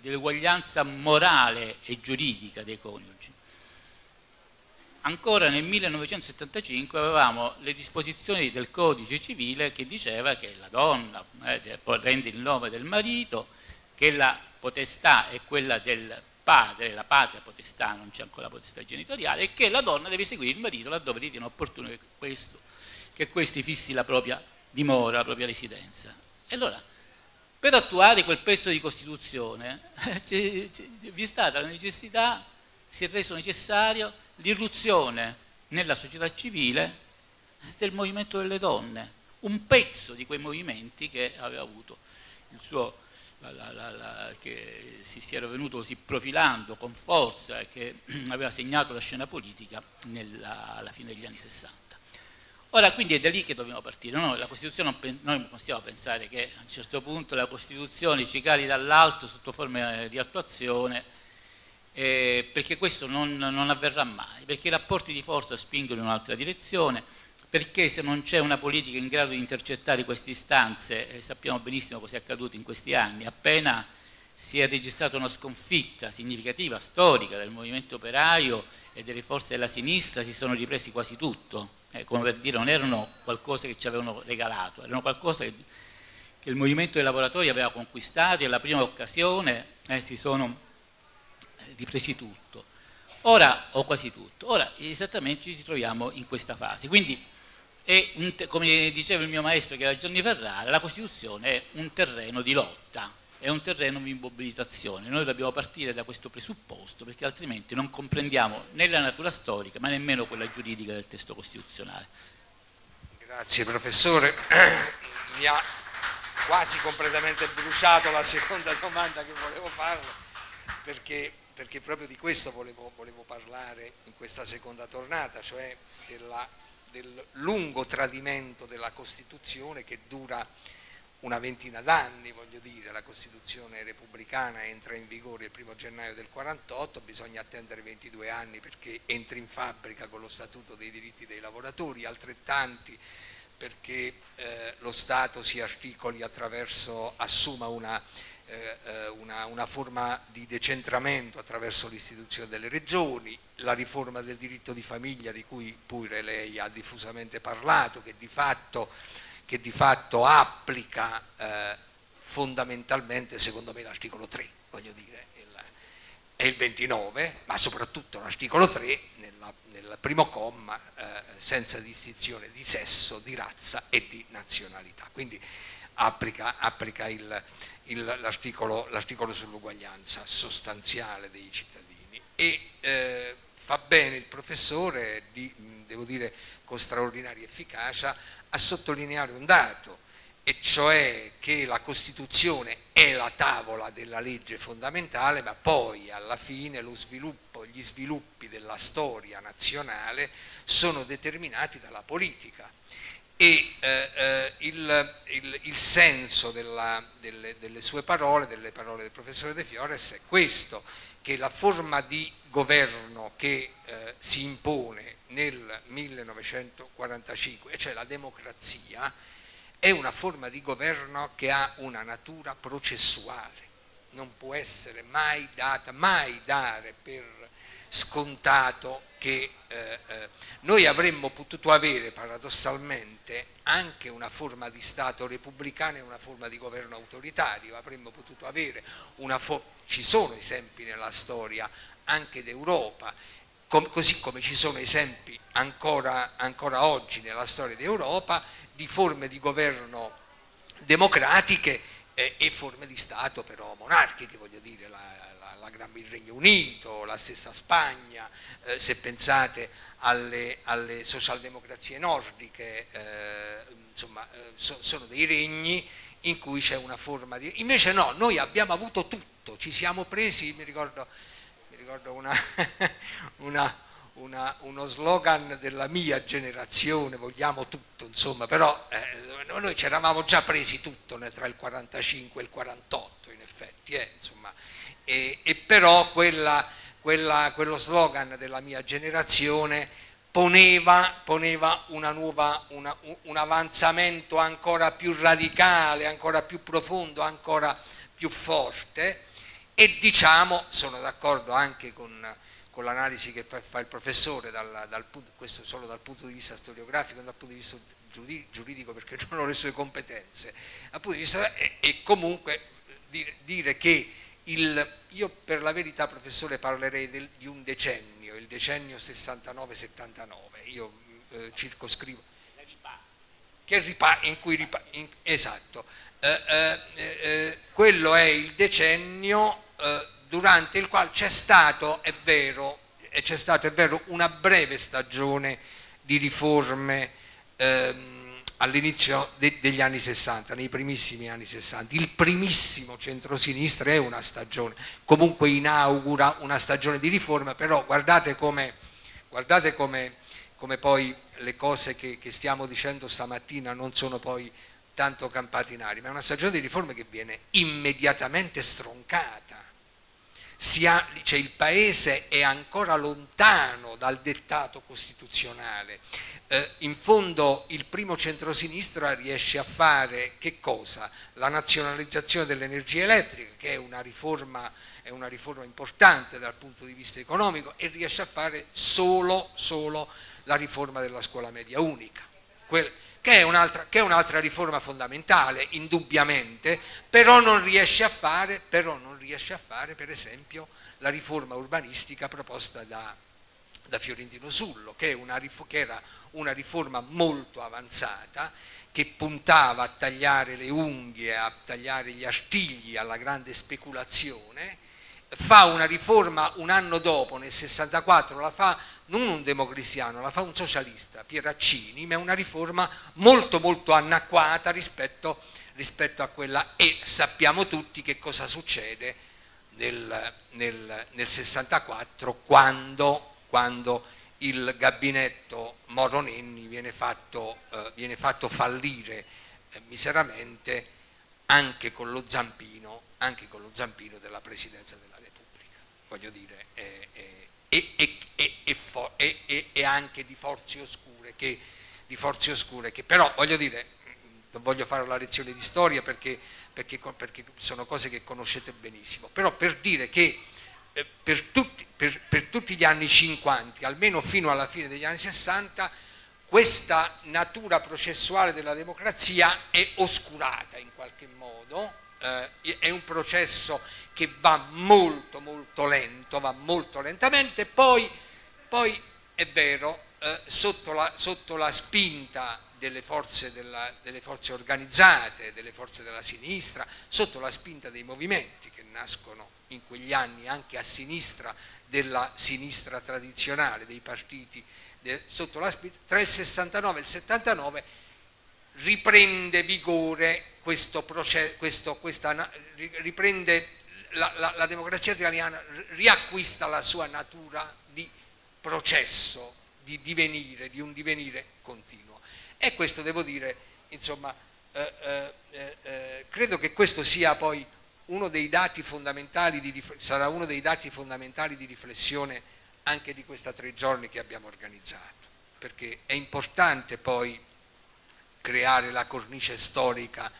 Speaker 3: dell'uguaglianza morale e giuridica dei coniugi. Ancora nel 1975 avevamo le disposizioni del codice civile che diceva che la donna eh, rende il nome del marito, che la potestà è quella del padre, la patria potestà, non c'è ancora la potestà genitoriale, e che la donna deve seguire il marito laddove ritiene opportuno che, questo, che questi fissi la propria dimora, la propria residenza. E allora, per attuare quel pezzo di Costituzione, vi è stata la necessità, si è reso necessario l'irruzione nella società civile del movimento delle donne, un pezzo di quei movimenti che aveva avuto il suo, la, la, la, che si, si, era venuto così profilando con forza e che aveva segnato la scena politica nella, alla fine degli anni 60. Ora quindi è da lì che dobbiamo partire, no? la Costituzione noi non possiamo pensare che a un certo punto la Costituzione ci cali dall'alto sotto forma di attuazione eh, perché questo non, non, avverrà mai, perché i rapporti di forza spingono in un'altra direzione, perché se non c'è una politica in grado di intercettare queste istanze, eh, sappiamo benissimo cosa è accaduto in questi anni, appena si è registrata una sconfitta significativa, storica del movimento operaio e delle forze della sinistra, si sono ripresi quasi tutto, eh, come per dire non erano qualcosa che ci avevano regalato, erano qualcosa che, che il movimento dei lavoratori aveva conquistato e alla prima occasione eh, si sono ripresi tutto. Ora, o quasi tutto, ora esattamente ci troviamo in questa fase. Quindi, un, come diceva il mio maestro che era Gianni Ferrara, la Costituzione è un terreno di lotta, è un terreno di mobilitazione. Noi dobbiamo partire da questo presupposto perché altrimenti non comprendiamo né la natura storica ma nemmeno quella giuridica del testo costituzionale.
Speaker 2: Grazie professore, mi ha quasi completamente bruciato la seconda domanda che volevo farle perché perché proprio di questo volevo, volevo parlare in questa seconda tornata, cioè della, del lungo tradimento della Costituzione che dura una ventina d'anni, voglio dire, la Costituzione repubblicana entra in vigore il primo gennaio del 48, bisogna attendere 22 anni perché entri in fabbrica con lo Statuto dei diritti dei lavoratori, altrettanti perché eh, lo Stato si articoli attraverso, assuma una eh, eh, una, una, forma di decentramento attraverso l'istituzione delle regioni, la riforma del diritto di famiglia di cui pure lei ha diffusamente parlato, che di fatto, che di fatto applica eh, fondamentalmente, secondo me, l'articolo 3, voglio dire, il, è il 29, ma soprattutto l'articolo 3 nella, nel primo comma, eh, senza distinzione di sesso, di razza e di nazionalità. Quindi applica, applica l'articolo sull'uguaglianza sostanziale dei cittadini e eh, fa bene il professore, di, devo dire con straordinaria efficacia, a sottolineare un dato, e cioè che la Costituzione è la tavola della legge fondamentale, ma poi alla fine lo sviluppo, gli sviluppi della storia nazionale sono determinati dalla politica. E eh, eh, il, il, il, senso della, delle, delle, sue parole, delle parole del professore De Fiores è questo, che la forma di governo che eh, si impone nel 1945, cioè la democrazia, è una forma di governo che ha una natura processuale, non può essere mai data, mai dare per scontato che eh, eh, noi avremmo potuto avere paradossalmente anche una forma di Stato repubblicano e una forma di governo autoritario, avremmo potuto avere una ci sono esempi nella storia anche d'Europa, com così come ci sono esempi ancora, ancora oggi nella storia d'Europa di forme di governo democratiche eh, e forme di Stato però monarchiche, voglio dire, la, il Regno Unito, la stessa Spagna, eh, se pensate alle, alle socialdemocrazie nordiche, eh, insomma, eh, so, sono dei regni in cui c'è una forma di... Invece no, noi abbiamo avuto tutto, ci siamo presi, mi ricordo, ricordo una, una, una, uno slogan della mia generazione, vogliamo tutto, insomma, però eh, noi ci eravamo già presi tutto tra il 45 e il 48 in effetti, eh, insomma, e, e però quella, quella, quello slogan della mia generazione poneva, poneva nuova, un avanzamento ancora più radicale, ancora più profondo, ancora più forte e diciamo, sono d'accordo anche con, con l'analisi che fa il professore, dal, dal, questo solo dal punto di vista storiografico, dal punto di vista giuridico perché non ho le sue competenze, dal punto di vista, e, e comunque dire, dire che il, io per la verità professore parlerei del, di un decennio, il decennio 69-79, io eh, circoscrivo, in cui ripa, in, esatto, eh, eh, eh quello è il decennio eh, durante il quale c'è stato, è vero, c'è stato, è vero, una breve stagione di riforme ehm, all'inizio de degli anni 60, nei primissimi anni 60. Il primissimo centrosinistra è una stagione, comunque inaugura una stagione di riforma, però guardate come, guardate come, come poi le cose che, che, stiamo dicendo stamattina non sono poi tanto campate in aria, ma è una stagione di riforme che viene immediatamente stroncata. Ha, cioè il paese è ancora lontano dal dettato costituzionale eh, in fondo il primo centrosinistra riesce a fare che cosa? La nazionalizzazione dell'energia elettrica, che è una, riforma, è una, riforma, importante dal punto di vista economico, e riesce a fare solo, solo la riforma della scuola media unica, quel, che è un'altra un riforma fondamentale, indubbiamente, però non riesce a fare, però non riesce a fare per esempio la riforma urbanistica proposta da, da Fiorentino Sullo, che, una, che era una riforma molto avanzata che puntava a tagliare le unghie, a tagliare gli artigli alla grande speculazione, fa una riforma un anno dopo, nel 64, la fa non un democristiano, la fa un socialista, Pieraccini, ma è una riforma molto molto anacquata rispetto, rispetto a quella. E sappiamo tutti che cosa succede nel, nel, nel 64 quando, quando il gabinetto Moro Nenni viene fatto, eh, viene fatto fallire eh, miseramente anche con, lo zampino, anche con lo zampino della Presidenza della Repubblica, voglio dire, eh, e, e, e, anche di forze oscure che, di forze oscure che però voglio dire, non voglio fare la lezione di storia perché, perché, perché sono cose che conoscete benissimo, però per dire che eh, per tutti, per, per tutti gli anni 50, almeno fino alla fine degli anni 60, questa natura processuale della democrazia è oscurata in qualche modo, eh, è un processo che va molto molto lento, va molto lentamente, poi, poi è vero, eh, sotto, la, sotto, la, spinta delle forze, della, delle forze organizzate, delle forze della sinistra, sotto la spinta dei movimenti che nascono in quegli anni anche a sinistra della sinistra tradizionale, dei partiti de, sotto la spinta, tra il 69 e il 79 riprende vigore questo processo, questo, questa, riprende la, la, la democrazia italiana, riacquista la sua natura di processo, di divenire, di un divenire continuo. E questo devo dire, insomma, eh, eh, eh, eh credo che questo sia poi uno dei dati fondamentali di, sarà uno dei dati fondamentali di riflessione anche di questi tre giorni che abbiamo organizzato, perché è importante poi creare la cornice storica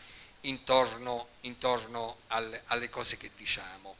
Speaker 2: intorno, intorno alle, alle, cose che diciamo.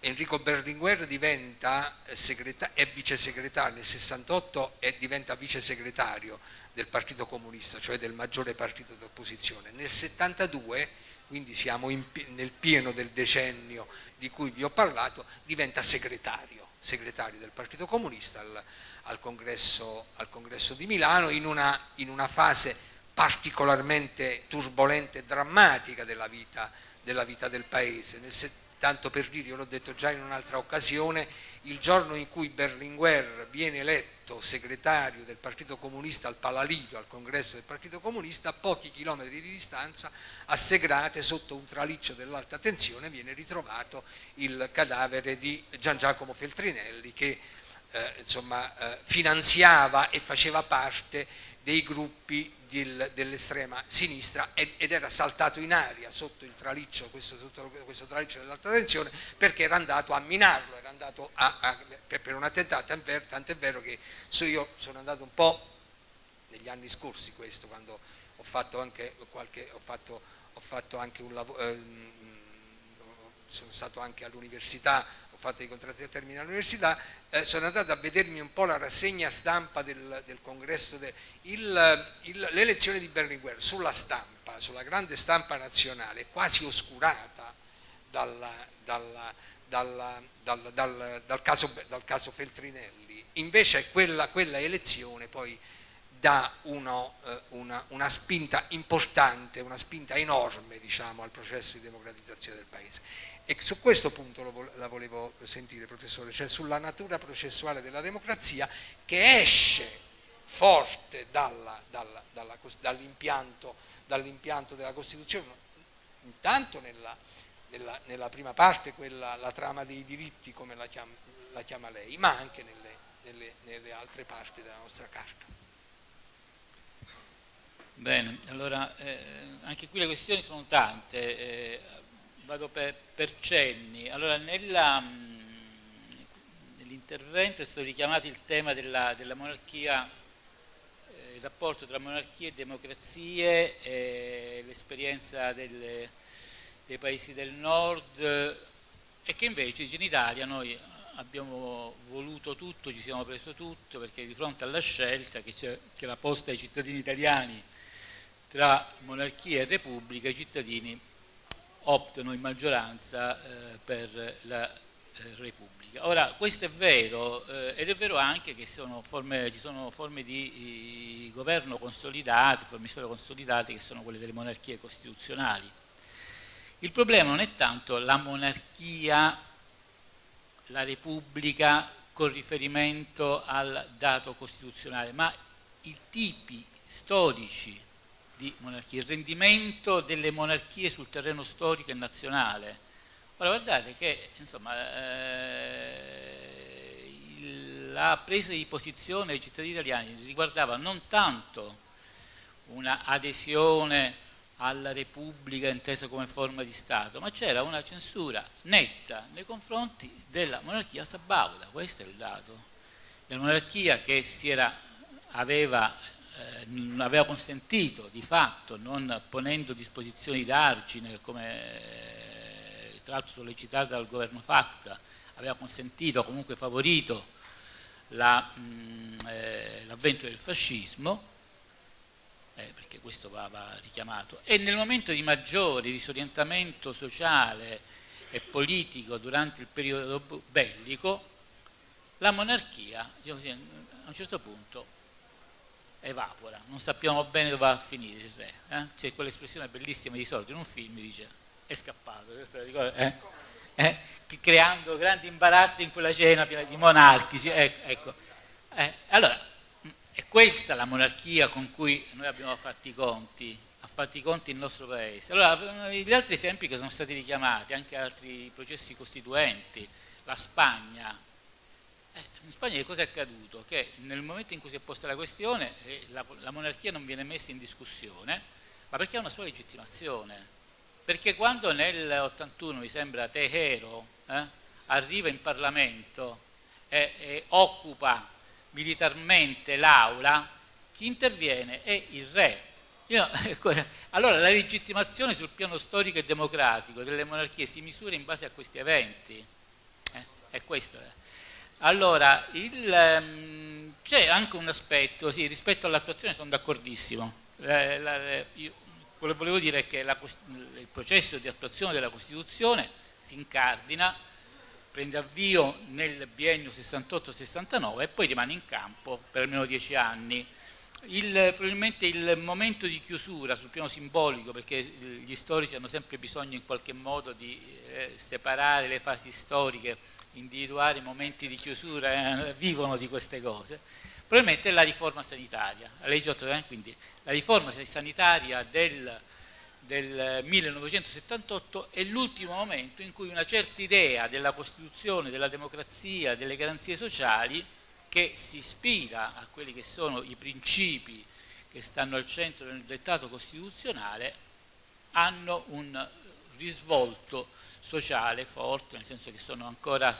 Speaker 2: Enrico Berlinguer diventa è vice segretario nel 68 e diventa vice segretario del Partito Comunista, cioè del maggiore partito d'opposizione. Nel 72 quindi siamo in, nel pieno del decennio di cui vi ho parlato, diventa segretario, segretario del Partito Comunista al, al, congresso, al congresso, di Milano in una, in una, fase particolarmente turbolente e drammatica della vita, della vita del Paese. Nel, tanto per dire, io l'ho detto già in un'altra occasione, il giorno in cui Berlinguer viene eletto segretario del Partito Comunista al Palalido, al congresso del Partito Comunista, a pochi chilometri di distanza, a Segrate, sotto un traliccio dell'alta tensione, viene ritrovato il cadavere di Gian Giacomo Feltrinelli che eh, insomma, eh, finanziava e faceva parte dei gruppi dell'estrema sinistra ed era saltato in aria sotto il traliccio, questo, sotto questo traliccio dell'alta tensione perché era andato a minarlo, era andato a, a, per un attentato, tant'è vero che so io sono andato un po' negli anni scorsi questo, quando ho fatto anche, qualche, ho fatto, ho fatto anche un lavoro, eh, sono stato anche all'università fatto i contratti a termine all'università, eh, sono andato a vedermi un po' la rassegna stampa del, del congresso, de, l'elezione di Berlinguer sulla stampa, sulla grande stampa nazionale, quasi oscurata dal, dal, dal, dal caso, caso, Feltrinelli, invece quella, quella elezione poi dà uno, eh, una, una, spinta importante, una spinta enorme diciamo, al processo di democratizzazione del Paese. E su questo punto lo, la volevo sentire, professore, cioè sulla natura processuale della democrazia che esce forte dall'impianto dall dalla Costituzione, intanto nella, nella, nella, prima parte, quella, la trama dei diritti come la chiama, la chiama lei, ma anche nelle, nelle, nelle altre parti della nostra Carta.
Speaker 3: Bene, allora eh, anche qui le questioni sono tante, eh, vado per, per, cenni. Allora mm, nell'intervento è stato richiamato il tema della, della monarchia, eh, il rapporto tra monarchie e democrazie, l'esperienza dei paesi del nord e che invece in Italia noi abbiamo voluto tutto, ci siamo preso tutto perché di fronte alla scelta che, che la posta ai cittadini italiani tra monarchia e repubblica i cittadini optano in maggioranza eh, per la eh, repubblica. Ora, questo è vero eh, ed è vero anche che sono forme, ci sono forme di governo consolidate, forme di storia consolidate che sono quelle delle monarchie costituzionali. Il problema non è tanto la monarchia, la repubblica con riferimento al dato costituzionale, ma i tipi storici di monarchie, il rendimento delle monarchie sul terreno storico e nazionale. Ora guardate che insomma, eh, la presa di posizione dei cittadini italiani riguardava non tanto una adesione alla Repubblica intesa come forma di Stato, ma c'era una censura netta nei confronti della monarchia sabauda, questo è il dato. La monarchia che era, aveva eh, non aveva consentito di fatto, non ponendo disposizioni d'argine come eh, tra l'altro sollecitata dal governo Fatta, aveva consentito, comunque favorito l'avvento la, eh, del fascismo, eh, perché questo va, va, richiamato, e nel momento di maggiore disorientamento sociale e politico durante il periodo bellico, la monarchia diciamo così, a un certo punto evapora, non sappiamo bene dove va a finire il re. Eh? C'è quell'espressione bellissima di solito in un film, dice è scappato, eh? Eh? creando grandi imbarazzi in quella cena piena di monarchici. Ecco, ecco. Eh, allora, è questa la monarchia con cui noi abbiamo fatto i conti, ha fatto i conti il nostro paese. Allora, gli altri esempi che sono stati richiamati, anche altri processi costituenti, la Spagna, in Spagna che cosa è accaduto? Che nel momento in cui si è posta la questione eh, la, la, monarchia non viene messa in discussione, ma perché ha una sua legittimazione. Perché quando nel 81, mi sembra, Tejero eh, arriva in Parlamento e, e occupa militarmente l'aula, chi interviene è il re. Io, allora la legittimazione sul piano storico e democratico delle monarchie si misura in base a questi eventi. Eh, è questo. Eh. Allora, um, c'è anche un aspetto, sì, rispetto all'attuazione sono d'accordissimo. Eh, quello che volevo dire è che la, il processo di attuazione della Costituzione si incardina, prende avvio nel biennio 68-69 e poi rimane in campo per almeno dieci anni. Il, probabilmente il momento di chiusura sul piano simbolico, perché gli storici hanno sempre bisogno in qualche modo di eh, separare le fasi storiche individuare momenti di chiusura, eh, vivono di queste cose, probabilmente è la riforma sanitaria, la legge 8, eh, quindi la riforma sanitaria del, del 1978 è l'ultimo momento in cui una certa idea della Costituzione, della democrazia, delle garanzie sociali, che si ispira a quelli che sono i principi che stanno al centro del dettato costituzionale, hanno un risvolto sociale forte, nel senso che sono ancora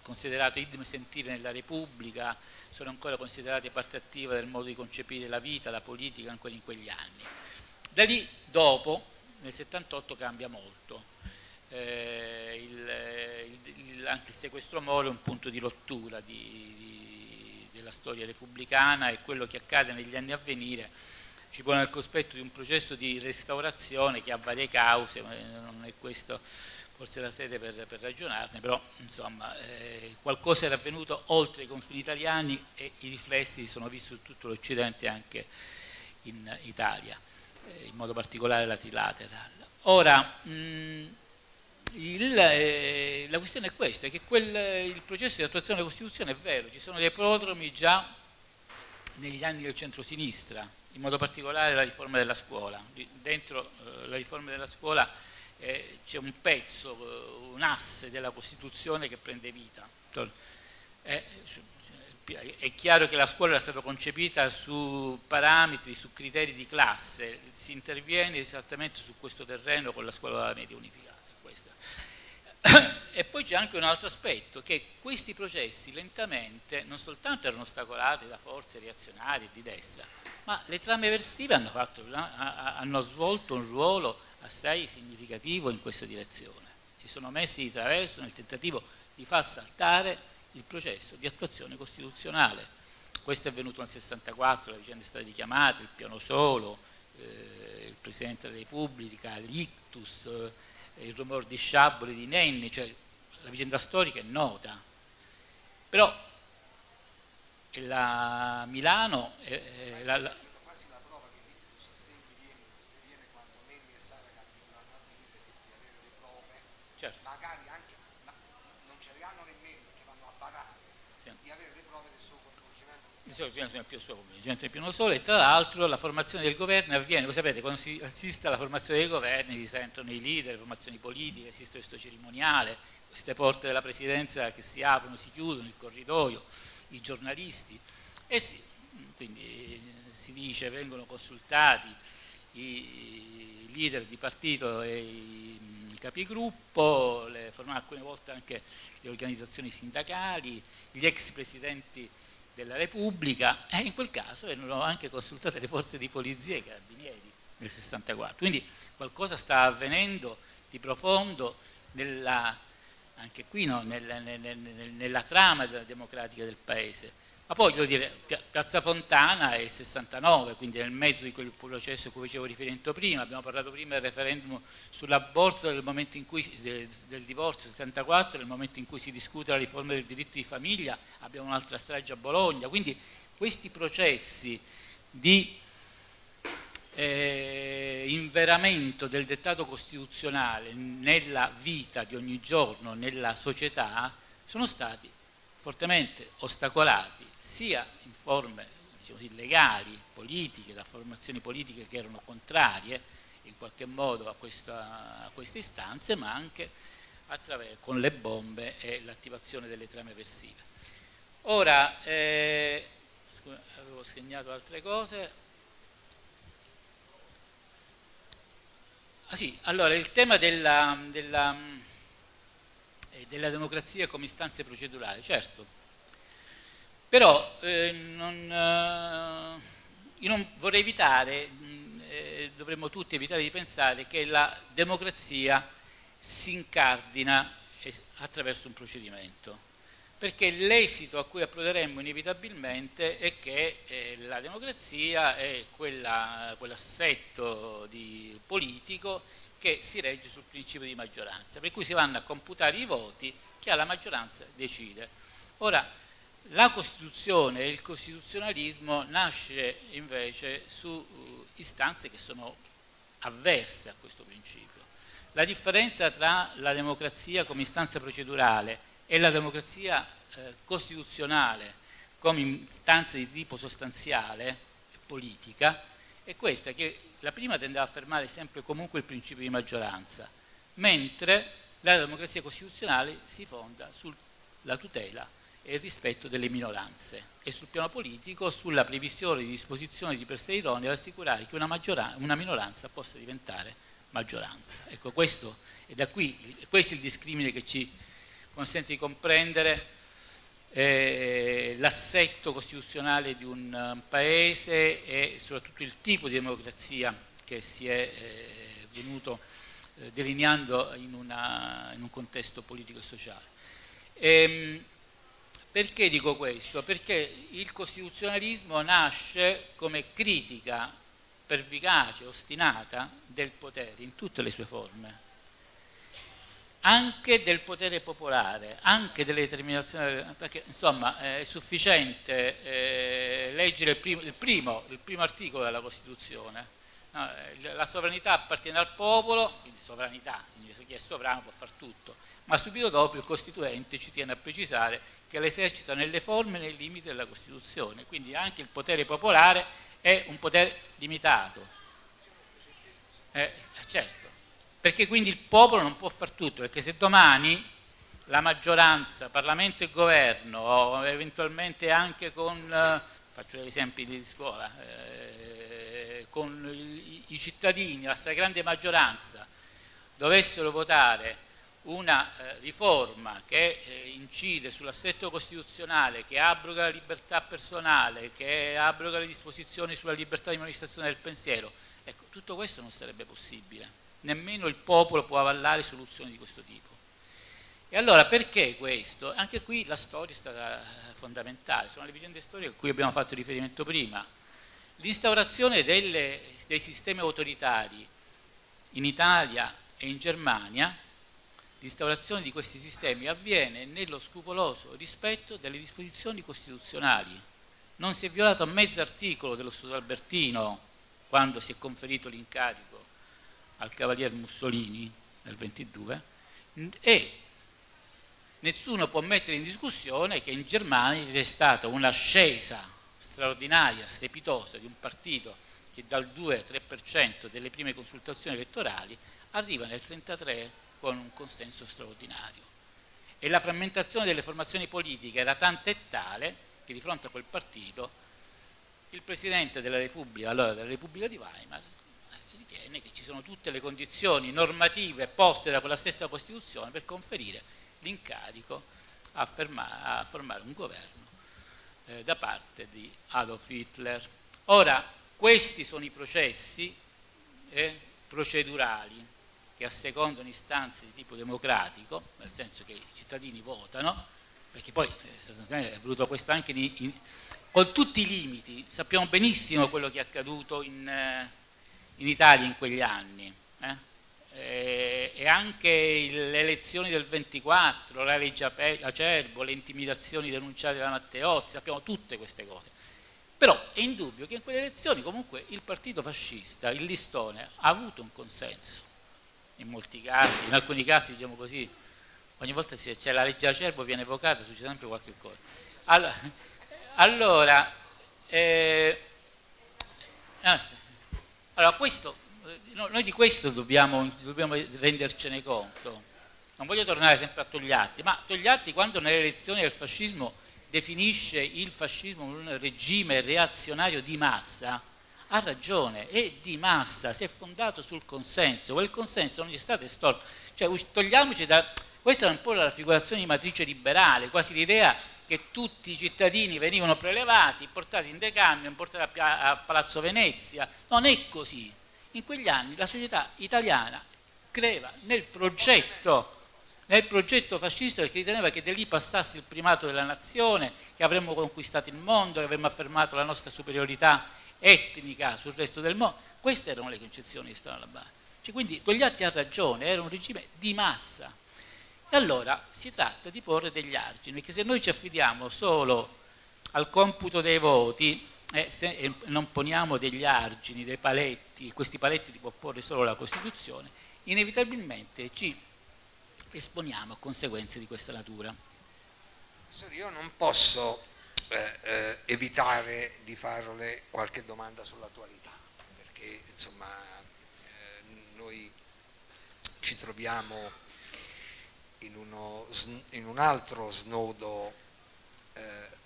Speaker 3: considerati idem sentire nella Repubblica, sono ancora considerati parte attiva del modo di concepire la vita, la politica ancora in quegli anni. Da lì dopo, nel 78 cambia molto. Eh, il, il, anche il sequestro Moro è un punto di rottura di, di, della storia repubblicana e quello che accade negli anni a venire ci pone al cospetto di un processo di restaurazione che ha varie cause, ma non è questo forse la sede per, per ragionarne, però insomma eh, qualcosa era avvenuto oltre i confini italiani e i riflessi sono visti su tutto l'Occidente anche in Italia, eh, in modo particolare la trilateral. Ora, mh, il, eh, la questione è questa, che quel, il processo di attuazione della Costituzione è vero, ci sono dei prodromi già negli anni del centro-sinistra, in modo particolare la riforma della scuola. Dentro eh, la riforma della scuola eh, c'è un pezzo, eh, un asse della Costituzione che prende vita. Eh, è chiaro che la scuola era stata concepita su parametri, su criteri di classe, si interviene esattamente su questo terreno con la scuola media unificata. E poi c'è anche un altro aspetto, che questi processi lentamente non soltanto erano ostacolati da forze reazionarie di destra, ma le trame eversive hanno, fatto, hanno svolto un ruolo assai significativo in questa direzione. Si sono messi di traverso nel tentativo di far saltare il processo di attuazione costituzionale. Questo è avvenuto nel 64, la vicenda è stata richiamata, il piano solo, eh, il Presidente della Repubblica, l'ictus, eh, il rumore di sciaboli di Nenni, cioè la vicenda storica è nota. Però la Milano... Eh, la, la,
Speaker 2: certo. magari anche non ce le hanno nemmeno perché vanno a barare sì. di avere le prove del suo coinvolgimento. Il suo
Speaker 3: coinvolgimento del piano sole e tra l'altro la formazione del governo avviene, voi sapete, quando si assiste alla formazione dei governi si sentono i leader, le formazioni politiche, esiste questo cerimoniale, queste porte della presidenza che si aprono, si chiudono, il corridoio, i giornalisti e sì, quindi si dice vengono consultati i leader di partito e i capigruppo, le, alcune volte anche le organizzazioni sindacali, gli ex presidenti della Repubblica e in quel caso erano anche consultate le forze di polizia e i carabinieri nel 64. Quindi qualcosa sta avvenendo di profondo nella, anche qui no, nella, nella, nella trama democratica del Paese. Ma poi voglio dire, Piazza Fontana è il 69, quindi nel mezzo di quel processo a cui facevo riferimento prima, abbiamo parlato prima del referendum sull'aborto del del, del divorzio, 74, nel momento in cui si discute la riforma del diritto di famiglia, abbiamo un'altra strage a Bologna, quindi questi processi di eh, inveramento del dettato costituzionale nella vita di ogni giorno, nella società, sono stati fortemente ostacolati sia in forme diciamo così, legali, politiche, da formazioni politiche che erano contrarie in qualche modo a, questa, a queste istanze, ma anche con le bombe e l'attivazione delle trame eversive. Ora, eh, avevo segnato altre cose. Ah sì, allora il tema della, della della democrazia come istanze procedurali, certo. Però eh, non, eh, io non vorrei evitare, eh, dovremmo tutti evitare di pensare che la democrazia si incardina attraverso un procedimento, perché l'esito a cui approderemmo inevitabilmente è che eh, la democrazia è quella, quell'assetto politico che si regge sul principio di maggioranza, per cui si vanno a computare i voti che la maggioranza decide. Ora, la Costituzione e il costituzionalismo nasce invece su uh, istanze che sono avverse a questo principio. La differenza tra la democrazia come istanza procedurale e la democrazia eh, costituzionale come istanza di tipo sostanziale politica è questa che la prima tende ad affermare sempre e comunque il principio di maggioranza, mentre la democrazia costituzionale si fonda sulla tutela e il rispetto delle minoranze e sul piano politico sulla previsione di disposizioni di per sé idonee ad assicurare che una, una, minoranza possa diventare maggioranza. Ecco, questo è da qui, questo è il discrimine che ci consente di comprendere eh, l'assetto costituzionale di un um, paese e soprattutto il tipo di democrazia che si è eh, venuto eh, delineando in, una, in, un contesto politico e sociale. Ehm, perché dico questo? Perché il costituzionalismo nasce come critica pervicace, ostinata del potere in tutte le sue forme anche del potere popolare, anche delle determinazioni, perché insomma è sufficiente eh, leggere il primo, il, primo, il primo, articolo della Costituzione. No, eh, la sovranità appartiene al popolo, quindi sovranità, significa chi è sovrano può fare tutto, ma subito dopo il Costituente ci tiene a precisare che l'esercita nelle forme e nei limiti della Costituzione, quindi anche il potere popolare è un potere limitato. Eh, certo perché quindi il popolo non può far tutto, perché se domani la maggioranza, Parlamento e Governo, o eventualmente anche con, eh, faccio degli esempi di scuola, eh, con i, cittadini, la stragrande maggioranza, dovessero votare una eh, riforma che eh, incide sull'assetto costituzionale, che abroga la libertà personale, che abroga le disposizioni sulla libertà di manifestazione del pensiero, ecco, tutto questo non sarebbe possibile nemmeno il popolo può avallare soluzioni di questo tipo. E allora perché questo? Anche qui la storia è stata fondamentale, sono le vicende storiche a cui abbiamo fatto riferimento prima. L'instaurazione dei sistemi autoritari in Italia e in Germania, l'instaurazione di questi sistemi avviene nello scrupoloso rispetto delle disposizioni costituzionali. Non si è violato mezzo articolo dello Stato Albertino quando si è conferito l'incarico al cavalier Mussolini nel 22 e nessuno può mettere in discussione che in Germania c'è stata un'ascesa straordinaria, strepitosa di un partito che dal 2-3% delle prime consultazioni elettorali arriva nel 1933 con un consenso straordinario. E la frammentazione delle formazioni politiche era tanta e tale che di fronte a quel partito il Presidente della Repubblica, allora della Repubblica di Weimar, ritiene che ci sono tutte le condizioni normative poste da quella stessa Costituzione per conferire l'incarico a, a, formare un governo eh, da parte di Adolf Hitler. Ora, questi sono i processi eh, procedurali che assecondano istanze di tipo democratico, nel senso che i cittadini votano, perché poi eh, sostanzialmente è voluto questo anche in, in, con tutti i limiti, sappiamo benissimo quello che è accaduto in... Eh, in Italia in quegli anni. Eh? E, anche le elezioni del 24, la legge Acerbo, le intimidazioni denunciate da Matteotti, sappiamo tutte queste cose. Però è indubbio che in quelle elezioni comunque il partito fascista, il listone, ha avuto un consenso. In molti casi, in alcuni casi diciamo così, ogni volta c'è la legge Acerbo viene evocata, succede sempre qualche cosa. Allora, allora eh, allora, questo, noi di questo dobbiamo, dobbiamo, rendercene conto. Non voglio tornare sempre a Togliatti, ma Togliatti quando nelle elezioni del fascismo definisce il fascismo un regime reazionario di massa, ha ragione, è di massa, si è fondato sul consenso, quel consenso non gli è stato estolto. Cioè, togliamoci da... Questa è un po' la raffigurazione di matrice liberale, quasi l'idea che tutti i cittadini venivano prelevati, portati in decamion, portati a Palazzo Venezia. Non è così. In quegli anni la società italiana credeva nel progetto, nel progetto fascista perché riteneva che da lì passasse il primato della nazione, che avremmo conquistato il mondo, che avremmo affermato la nostra superiorità etnica sul resto del mondo. Queste erano le concezioni che stavano alla base. Cioè, quindi Togliatti ha ragione, era un regime di massa e allora si tratta di porre degli argini, perché se noi ci affidiamo solo al computo dei voti eh, e non poniamo degli argini, dei paletti, questi paletti li può porre solo la Costituzione, inevitabilmente ci esponiamo a conseguenze di questa natura.
Speaker 2: Io non posso eh, eh, evitare di farle qualche domanda sull'attualità, perché insomma eh, noi ci troviamo in, uno, in un altro snodo eh,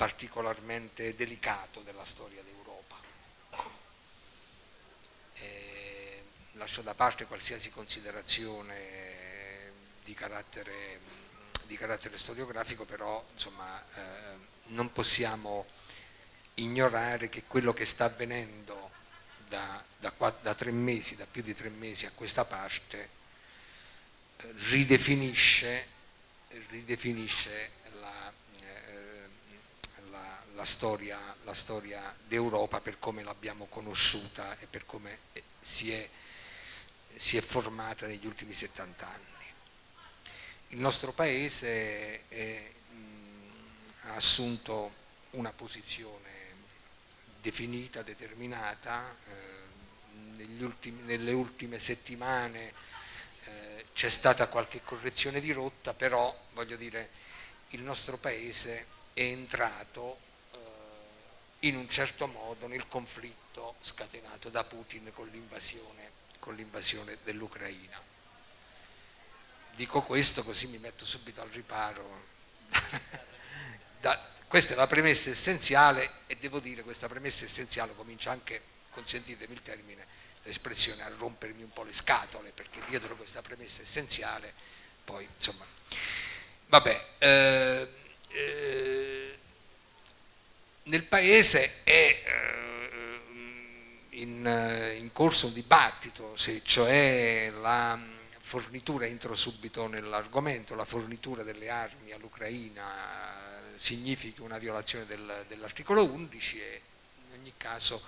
Speaker 2: particolarmente delicato della storia d'Europa. Eh, lascio da parte qualsiasi considerazione di carattere, di carattere storiografico, però insomma, eh, non possiamo ignorare che quello che sta avvenendo da, da, da, tre mesi, da più di tre mesi a questa parte ridefinisce, ridefinisce la, eh, storia, la storia d'Europa per come l'abbiamo conosciuta e per come si è, si è, formata negli ultimi 70 anni. Il nostro Paese è, mh, ha assunto una posizione definita, determinata, eh, ultimi, nelle ultime settimane eh, c'è stata qualche correzione di rotta, però voglio dire il nostro Paese è entrato eh, in un certo modo nel conflitto scatenato da Putin con l'invasione, dell'Ucraina. Dico questo così mi metto subito al riparo. da, questa è la premessa essenziale e devo dire questa premessa essenziale comincia anche, consentitemi il termine, l'espressione a rompermi un po' le scatole perché dietro questa premessa essenziale poi insomma vabbè eh, eh, nel paese è eh, in, in, corso un dibattito se cioè la fornitura entro subito nell'argomento la fornitura delle armi all'Ucraina significhi una violazione del, dell'articolo 11 e in ogni caso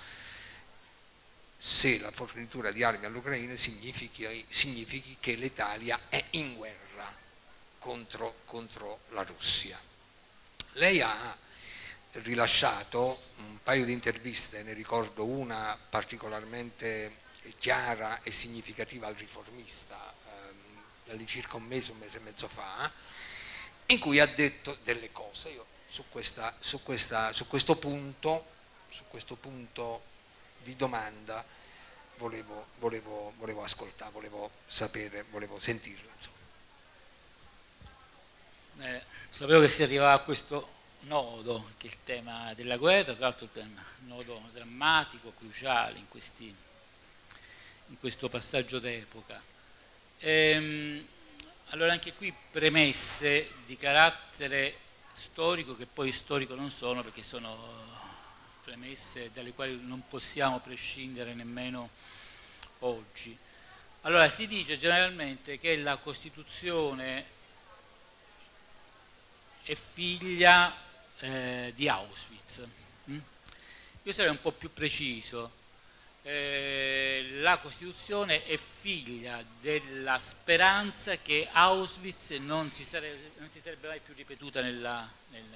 Speaker 2: se la fornitura di armi all'Ucraina significhi, significhi, che l'Italia è in guerra contro, contro la Russia. Lei ha rilasciato un paio di interviste, ne ricordo una particolarmente chiara e significativa al riformista, ehm, all'incirca un mese, un mese e mezzo fa, in cui ha detto delle cose. Io su, questa, su, questa, su, questo, punto, su questo punto di domanda volevo, volevo, volevo ascoltare, volevo sapere, volevo sentirla.
Speaker 3: Eh, sapevo che si arrivava a questo nodo, che è il tema della guerra, tra l'altro un nodo drammatico, cruciale in, questi, in questo passaggio d'epoca. Ehm, allora anche qui premesse di carattere storico che poi storico non sono perché sono premesse dalle quali non possiamo prescindere nemmeno oggi. Allora si dice generalmente che la Costituzione è figlia eh, di Auschwitz. Mm? Io sarei un po' più preciso eh, la Costituzione è figlia della speranza che Auschwitz non si sarebbe, non si sarebbe mai più ripetuta nella,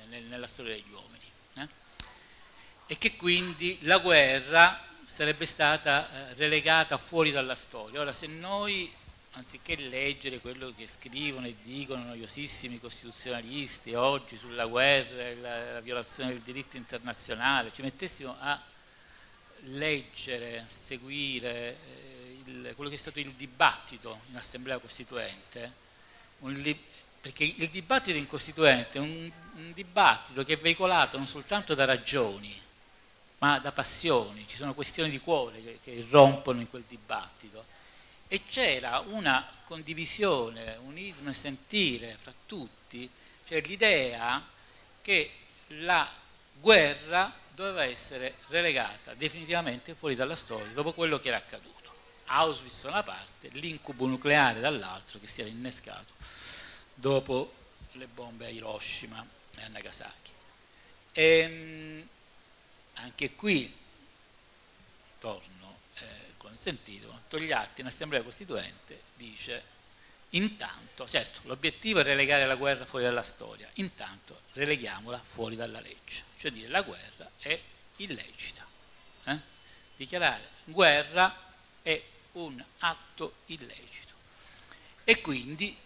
Speaker 3: nel, nella storia degli uomini eh? e che quindi la guerra sarebbe stata eh, relegata fuori dalla storia. Ora se noi anziché leggere quello che scrivono e dicono noiosissimi costituzionalisti oggi sulla guerra e la, la violazione del diritto internazionale, ci mettessimo a leggere, seguire eh, il, quello che è stato il dibattito in Assemblea Costituente, li, perché il dibattito in Costituente è un, un, dibattito che è veicolato non soltanto da ragioni, ma da passioni, ci sono questioni di cuore che, che irrompono in quel dibattito e c'era una condivisione, un sentire fra tutti, cioè l'idea che la guerra doveva essere relegata definitivamente fuori dalla storia dopo quello che era accaduto. Auschwitz da una parte, l'incubo nucleare dall'altro che si era innescato dopo le bombe a Hiroshima e a Nagasaki. E, ehm, anche qui, torno, consentito, Togliatti in Assemblea Costituente dice intanto, certo, l'obiettivo è relegare la guerra fuori dalla storia, intanto releghiamola fuori dalla legge, cioè dire la guerra è illecita. Eh? Dichiarare guerra è un atto illecito. E quindi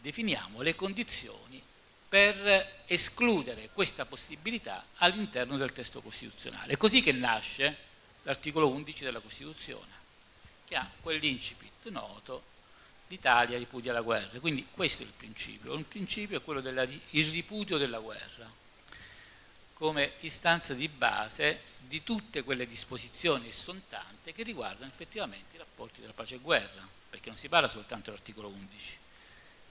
Speaker 3: definiamo le condizioni per escludere questa possibilità all'interno del testo costituzionale. È così che nasce l'articolo 11 della Costituzione, che ha quell'incipit noto l'Italia ripudia la guerra. Quindi questo è il principio. Il principio è quello del ripudio della guerra come istanza di base di tutte quelle disposizioni e sono tante che riguardano effettivamente i rapporti tra pace e guerra, perché non si parla soltanto dell'articolo 11.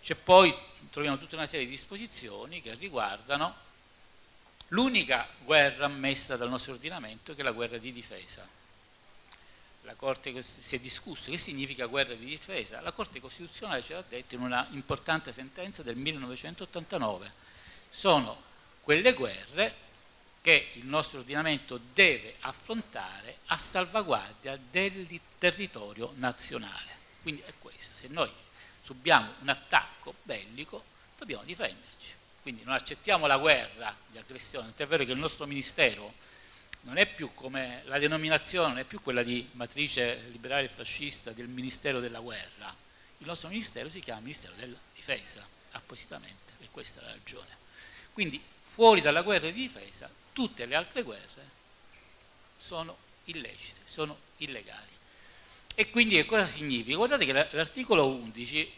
Speaker 3: C'è poi, troviamo tutta una serie di disposizioni che riguardano l'unica guerra ammessa dal nostro ordinamento che è la guerra di difesa. La Corte si è discusso che significa guerra di difesa. La Corte Costituzionale ce l'ha detto in una importante sentenza del 1989. Sono quelle guerre che il nostro ordinamento deve affrontare a salvaguardia del territorio nazionale. Quindi è questo, se noi subiamo un attacco bellico dobbiamo difenderci, quindi non accettiamo la guerra di aggressione, è vero che il nostro Ministero non è più come la denominazione, non è più quella di matrice liberale e fascista del Ministero della Guerra, il nostro Ministero si chiama Ministero della Difesa, appositamente, per questa è la ragione. Quindi fuori dalla guerra di difesa tutte le altre guerre sono illecite, sono illegali. E quindi che cosa significa? Guardate che l'articolo 11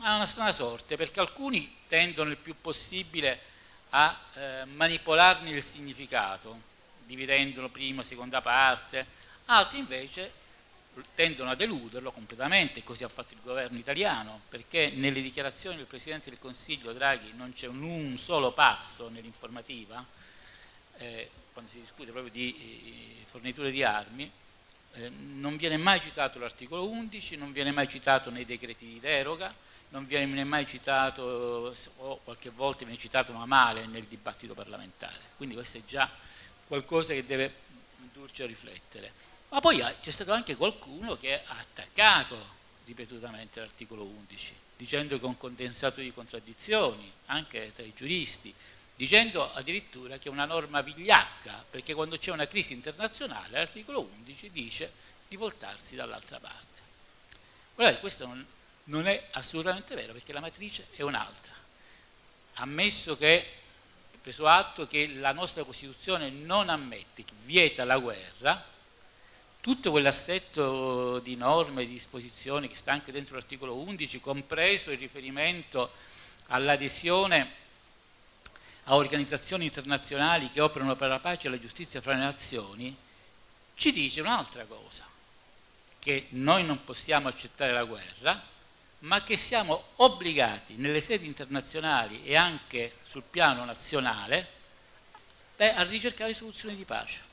Speaker 3: ha una strana sorte perché alcuni tendono il più possibile a eh, manipolarne il significato, dividendolo prima, seconda parte, altri invece tendono a deluderlo completamente, così ha fatto il governo italiano, perché nelle dichiarazioni del Presidente del Consiglio Draghi non c'è un, un solo passo nell'informativa, eh, quando si discute proprio di eh, forniture di armi, eh, non viene mai citato l'articolo 11, non viene mai citato nei decreti di deroga, non viene mai citato, o qualche volta viene citato ma male nel dibattito parlamentare. Quindi questo è già qualcosa che deve indurci a riflettere. Ma poi c'è stato anche qualcuno che ha attaccato ripetutamente l'articolo 11, dicendo che è un condensato di contraddizioni, anche tra i giuristi, dicendo addirittura che è una norma vigliacca, perché quando c'è una crisi internazionale l'articolo 11 dice di voltarsi dall'altra parte. Guardate, questo non, non è assolutamente vero, perché la matrice è un'altra. Ammesso che, preso atto che la nostra Costituzione non ammette, vieta la guerra, tutto quell'assetto di norme, di disposizioni che sta anche dentro l'articolo 11, compreso il riferimento all'adesione a organizzazioni internazionali che operano per la pace e la giustizia fra le nazioni, ci dice un'altra cosa, che noi non possiamo accettare la guerra, ma che siamo obbligati nelle sedi internazionali e anche sul piano nazionale beh, a ricercare soluzioni di pace.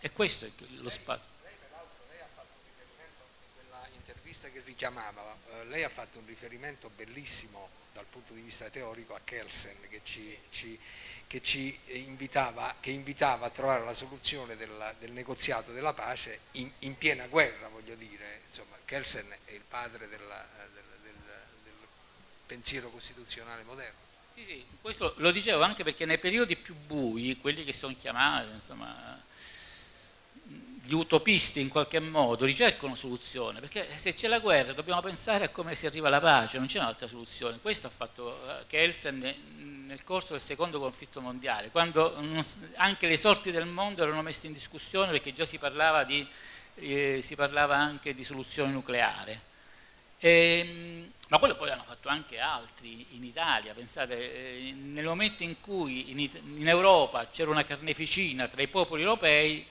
Speaker 3: E questo è lo spazio.
Speaker 2: Lei peraltro lei ha fatto un riferimento in quella intervista che richiamava, eh, lei ha fatto un riferimento bellissimo dal punto di vista teorico a Kelsen che ci, ci, che ci invitava, che invitava, a trovare la soluzione del, del negoziato della pace in, in, piena guerra, voglio dire. Insomma, Kelsen è il padre della, del, del, del pensiero costituzionale moderno.
Speaker 3: Sì, sì, questo lo dicevo anche perché nei periodi più bui, quelli che sono chiamati, insomma, gli utopisti in qualche modo ricercano soluzione, perché se c'è la guerra dobbiamo pensare a come si arriva alla pace, non c'è un'altra soluzione. Questo ha fatto eh, Kelsen nel corso del secondo conflitto mondiale, quando anche le sorti del mondo erano messe in discussione perché già si parlava, di, eh, si parlava anche di soluzione nucleare. E, ehm, ma quello poi hanno fatto anche altri in Italia, pensate, eh, nel momento in cui in, Europa c'era una carneficina tra i popoli europei,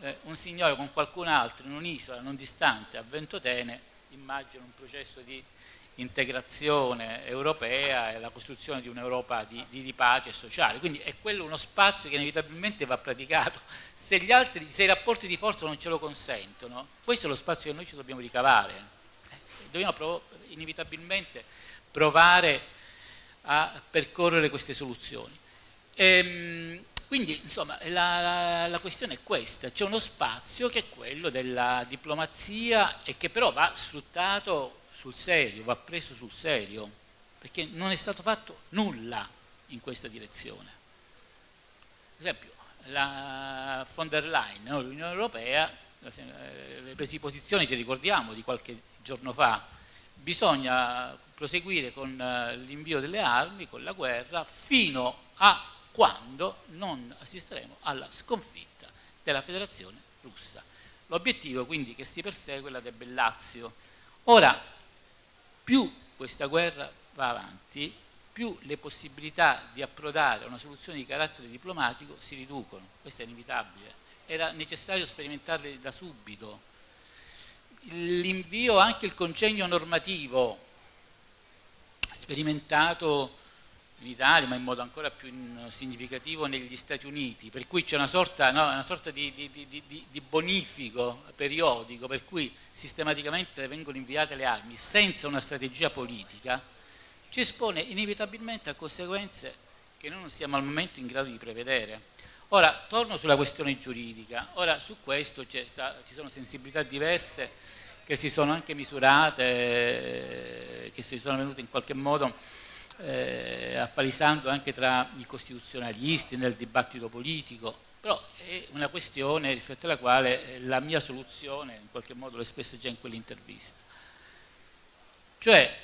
Speaker 3: eh, un signore con qualcun altro in un'isola non distante a Ventotene immagina un processo di integrazione europea e la costruzione di un'Europa di, di, di, pace sociale. Quindi è quello uno spazio che inevitabilmente va praticato. Se, altri, se i rapporti di forza non ce lo consentono, questo è lo spazio che noi ci dobbiamo ricavare. Eh, dobbiamo prov inevitabilmente provare a percorrere queste soluzioni. Ehm, quindi insomma la, la, la questione è questa, c'è uno spazio che è quello della diplomazia e che però va sfruttato sul serio, va preso sul serio, perché non è stato fatto nulla in questa direzione. Per esempio, la von der Leyen, no? l'Unione Europea, le prese posizioni, ci ricordiamo di qualche giorno fa, bisogna proseguire con eh, l'invio delle armi, con la guerra, fino a quando non assisteremo alla sconfitta della federazione russa. L'obiettivo quindi che si persegue è quella del Bellazio. Ora, più questa guerra va avanti, più le possibilità di approdare a una soluzione di carattere diplomatico si riducono, questo è inevitabile. Era necessario sperimentarle da subito. L'invio, anche il congegno normativo sperimentato in Italia, ma in modo ancora più significativo negli Stati Uniti, per cui c'è una sorta, no, una sorta di, di, di, di, bonifico periodico, per cui sistematicamente vengono inviate le armi senza una strategia politica, ci espone inevitabilmente a conseguenze che noi non siamo al momento in grado di prevedere. Ora, torno sulla questione giuridica. Ora, su questo sta, ci sono sensibilità diverse che si sono anche misurate, eh, che si sono venute in qualche modo eh, appalisando anche tra i costituzionalisti nel dibattito politico, però è una questione rispetto alla quale eh, la mia soluzione in qualche modo l'ho espressa già in quell'intervista. Cioè,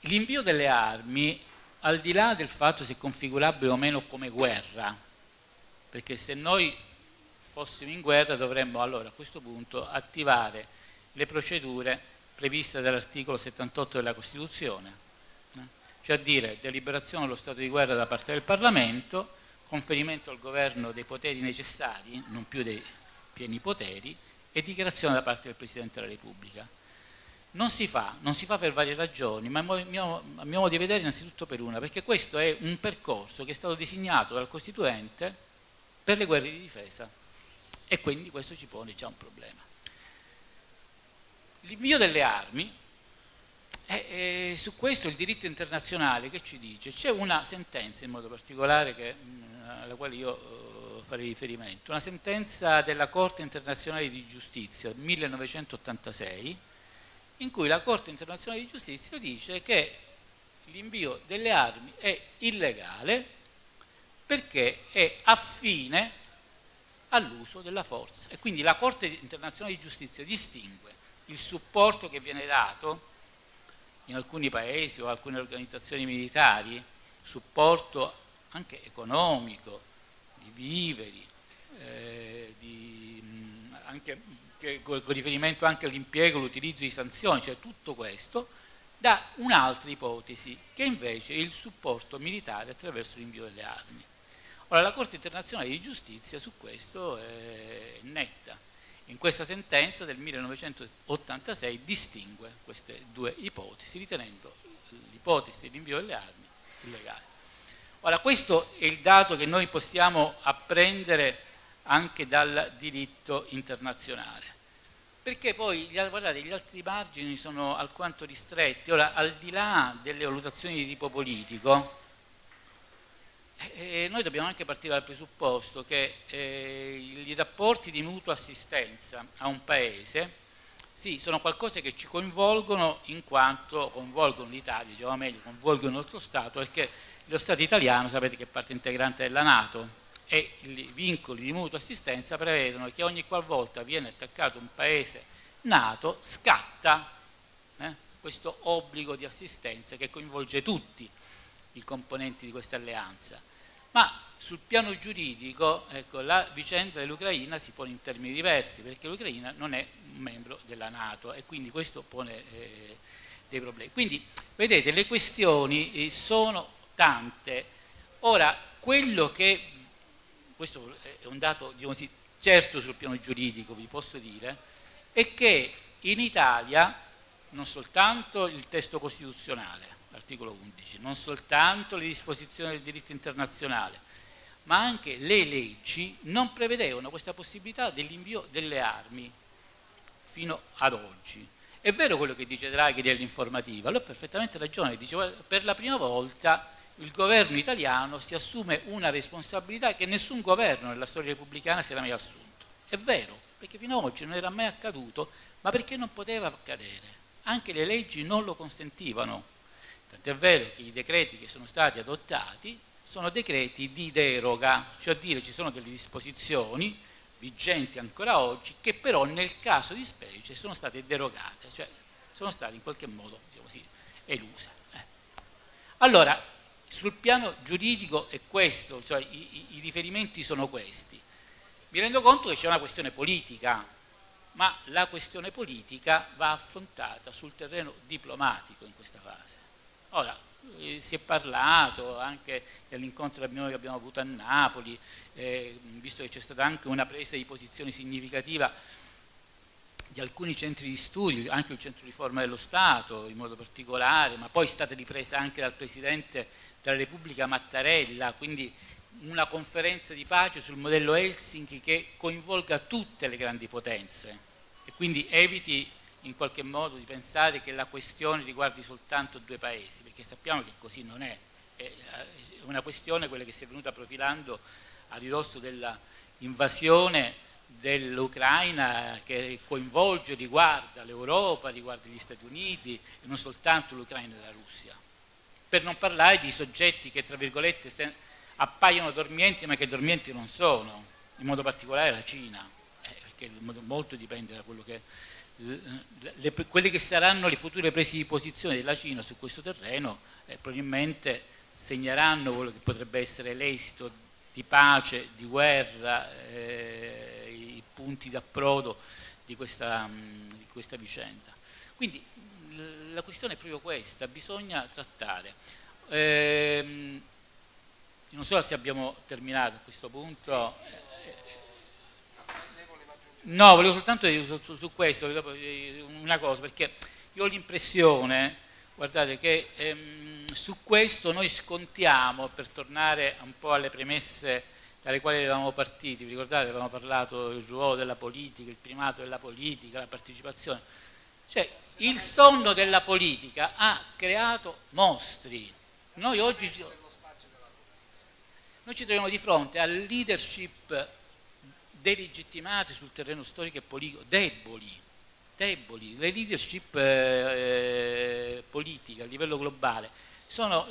Speaker 3: l'invio delle armi, al di là del fatto se configurabile o meno come guerra, perché se noi fossimo in guerra dovremmo allora a questo punto attivare le procedure prevista dall'articolo 78 della Costituzione, cioè a dire deliberazione dello stato di guerra da parte del Parlamento, conferimento al governo dei poteri necessari, non più dei pieni poteri, e dichiarazione da parte del Presidente della Repubblica. Non si fa, non si fa per varie ragioni, ma a mio, a mio modo di vedere innanzitutto per una, perché questo è un percorso che è stato disegnato dal Costituente per le guerre di difesa e quindi questo ci pone già un problema. L'invio delle armi, eh, eh, su questo il diritto internazionale che ci dice? C'è una sentenza in modo particolare che, alla quale io uh, farei riferimento, una sentenza della Corte internazionale di giustizia 1986, in cui la Corte internazionale di giustizia dice che l'invio delle armi è illegale perché è affine all'uso della forza. E quindi la Corte internazionale di giustizia distingue il supporto che viene dato in alcuni paesi o alcune organizzazioni militari, supporto anche economico, di viveri, eh, di, anche, che, con riferimento anche all'impiego, l'utilizzo di sanzioni, cioè tutto questo, da un'altra ipotesi, che invece è il supporto militare attraverso l'invio delle armi. Ora, la Corte internazionale di giustizia su questo è netta in questa sentenza del 1986 distingue queste due ipotesi, ritenendo l'ipotesi dell'invio delle armi illegale. Ora, questo è il dato che noi possiamo apprendere anche dal diritto internazionale, perché poi guardate, gli altri margini sono alquanto ristretti. Ora, al di là delle valutazioni di tipo politico, e noi dobbiamo anche partire dal presupposto che eh, i rapporti di mutua assistenza a un paese sì, sono qualcosa che ci coinvolgono in quanto coinvolgono l'Italia, diciamo meglio, coinvolgono il nostro Stato, perché lo Stato italiano sapete che è parte integrante della Nato e i vincoli di mutua assistenza prevedono che ogni qualvolta viene attaccato un paese Nato scatta eh, questo obbligo di assistenza che coinvolge tutti i componenti di questa alleanza. Ma sul piano giuridico ecco, la vicenda dell'Ucraina si pone in termini diversi perché l'Ucraina non è un membro della Nato e quindi questo pone eh, dei problemi. Quindi vedete le questioni eh, sono tante. Ora, quello che, questo è un dato diciamo così, certo sul piano giuridico vi posso dire, è che in Italia non soltanto il testo costituzionale, l'articolo 11, non soltanto le disposizioni del diritto internazionale, ma anche le leggi non prevedevano questa possibilità dell'invio delle armi fino ad oggi. È vero quello che dice Draghi nell'informativa, lui ha perfettamente ragione, dice per la prima volta il governo italiano si assume una responsabilità che nessun governo nella storia repubblicana si era mai assunto. È vero, perché fino ad oggi non era mai accaduto, ma perché non poteva accadere. Anche le leggi non lo consentivano. Tant'è vero che i decreti che sono stati adottati sono decreti di deroga, cioè a dire ci sono delle disposizioni vigenti ancora oggi che però nel caso di specie sono state derogate, cioè sono state in qualche modo diciamo così, eluse. Eh. Allora, sul piano giuridico è questo, cioè i, i riferimenti sono questi. Mi rendo conto che c'è una questione politica, ma la questione politica va affrontata sul terreno diplomatico in questa fase. Ora, eh, si è parlato anche dell'incontro che abbiamo avuto a Napoli, eh, visto che c'è stata anche una presa di posizione significativa di alcuni centri di studio, anche il centro di riforma dello Stato in modo particolare, ma poi è stata ripresa anche dal Presidente della Repubblica Mattarella, quindi una conferenza di pace sul modello Helsinki che coinvolga tutte le grandi potenze e quindi eviti in qualche modo di pensare che la questione riguardi soltanto due paesi, perché sappiamo che così non è. è una questione quella che si è venuta profilando a ridosso dell'invasione dell'Ucraina che coinvolge, riguarda l'Europa, riguarda gli Stati Uniti e non soltanto l'Ucraina e la Russia. Per non parlare di soggetti che, tra virgolette, appaiono dormienti ma che dormienti non sono, in modo particolare la Cina, eh, perché molto dipende da quello che, le, quelle che saranno le future prese di posizione della Cina su questo terreno, eh, probabilmente segneranno quello che potrebbe essere l'esito di pace, di guerra, eh, punti d'approdo di questa, di questa vicenda. Quindi la questione è proprio questa, bisogna trattare. Eh, non so se abbiamo terminato a questo punto. No, volevo soltanto dire su, su, questo una cosa, perché io ho l'impressione, guardate, che ehm, su questo noi scontiamo, per tornare un po' alle premesse dalle quali eravamo partiti, vi ricordate, avevamo parlato del ruolo della politica, il primato della politica, la partecipazione, cioè il sonno della politica ha creato mostri. Noi oggi noi ci troviamo di fronte a leadership delegittimate sul terreno storico e politico, deboli, deboli. Le leadership eh, politiche a livello globale sono,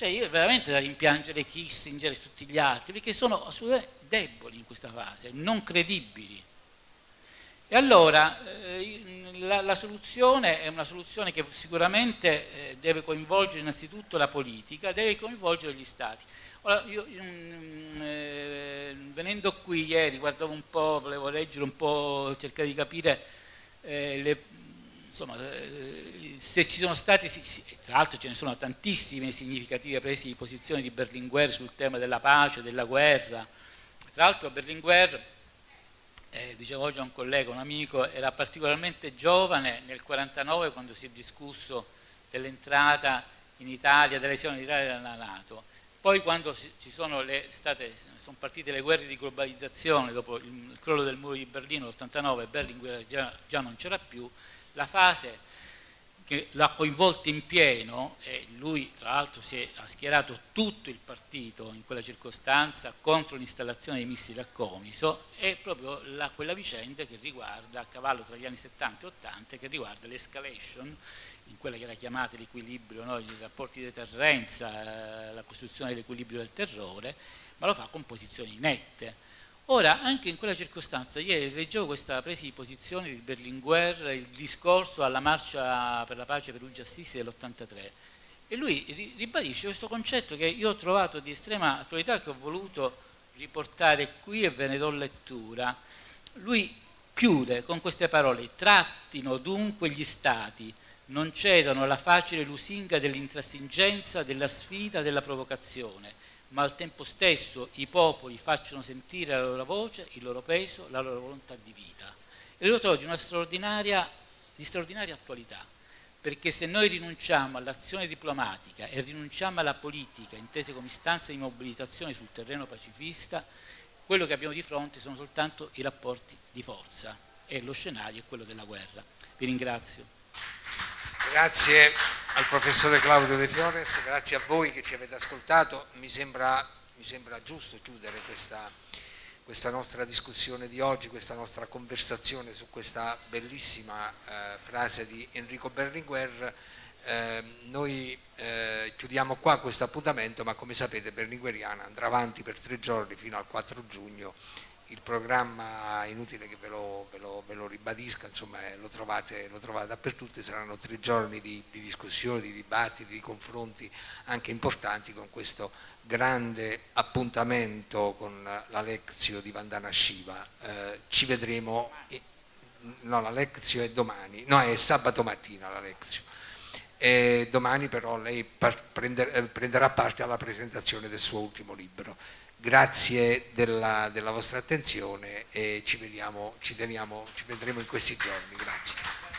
Speaker 3: cioè io veramente da rimpiangere Kissinger e tutti gli altri, perché sono assolutamente deboli in questa fase, non credibili. E allora eh, la, la, soluzione è una soluzione che sicuramente eh, deve coinvolgere innanzitutto la politica, deve coinvolgere gli stati. Ora, io, mm, eh, venendo qui ieri, guardavo un po', volevo leggere un po', cercare di capire eh, le, insomma, eh, se ci sono stati, tra l'altro ce ne sono tantissime significative prese di posizione di Berlinguer sul tema della pace, della guerra. Tra l'altro Berlinguer, eh, dicevo oggi a un collega, un amico, era particolarmente giovane nel 1949 quando si è discusso dell'entrata in Italia, dell'adesione d'Italia alla Nato poi quando sono, le, state, sono partite le guerre di globalizzazione, dopo il crollo del muro di Berlino nell'89, Berlinguer già, già non c'era più, la fase che l'ha coinvolto in pieno e lui tra l'altro si è, schierato tutto il partito in quella circostanza contro l'installazione dei missili a Comiso è proprio la, quella vicenda che riguarda a cavallo tra gli anni 70 e 80 che riguarda l'escalation in quella che era chiamata l'equilibrio, no? i rapporti di deterrenza, eh, la costruzione dell'equilibrio del terrore, ma lo fa con posizioni nette. Ora, anche in quella circostanza, ieri leggevo questa presa di posizione di Berlinguer, il discorso alla marcia per la pace Perugia Assisi dell'83, e lui ribadisce questo concetto che io ho trovato di estrema attualità, che ho voluto riportare qui e ve ne do lettura. Lui chiude con queste parole, trattino dunque gli stati. Non cedano alla facile lusinga dell'intransigenza, della sfida, della provocazione, ma al tempo stesso i popoli facciano sentire la loro voce, il loro peso, la loro volontà di vita. E lo trovo di una straordinaria, di straordinaria attualità, perché se noi rinunciamo all'azione diplomatica e rinunciamo alla politica, intese come istanza di mobilitazione sul terreno pacifista, quello che abbiamo di fronte sono soltanto i rapporti di forza e lo scenario è quello della guerra. Vi ringrazio.
Speaker 2: Grazie al professore Claudio De Fiores, grazie a voi che ci avete ascoltato. Mi sembra, mi sembra giusto chiudere questa, questa, nostra discussione di oggi, questa nostra conversazione su questa bellissima eh, frase di Enrico Berlinguer. Eh, noi eh, chiudiamo qua questo appuntamento, ma come sapete Berlingueriana andrà avanti per tre giorni fino al 4 giugno il programma inutile che ve lo, ve lo, ve lo ribadisca, insomma eh, lo trovate, lo trovate, dappertutto, saranno tre giorni di, di discussioni, di dibattiti, di confronti anche importanti con questo grande appuntamento con la Lezio di Vandana Shiva. Eh, ci vedremo, no la Lezio è domani, no è sabato mattina la Lezio. E domani però lei eh, prenderà parte alla presentazione del suo ultimo libro. Grazie della, della vostra attenzione e ci, vediamo, ci, teniamo, ci vedremo in questi giorni. Grazie.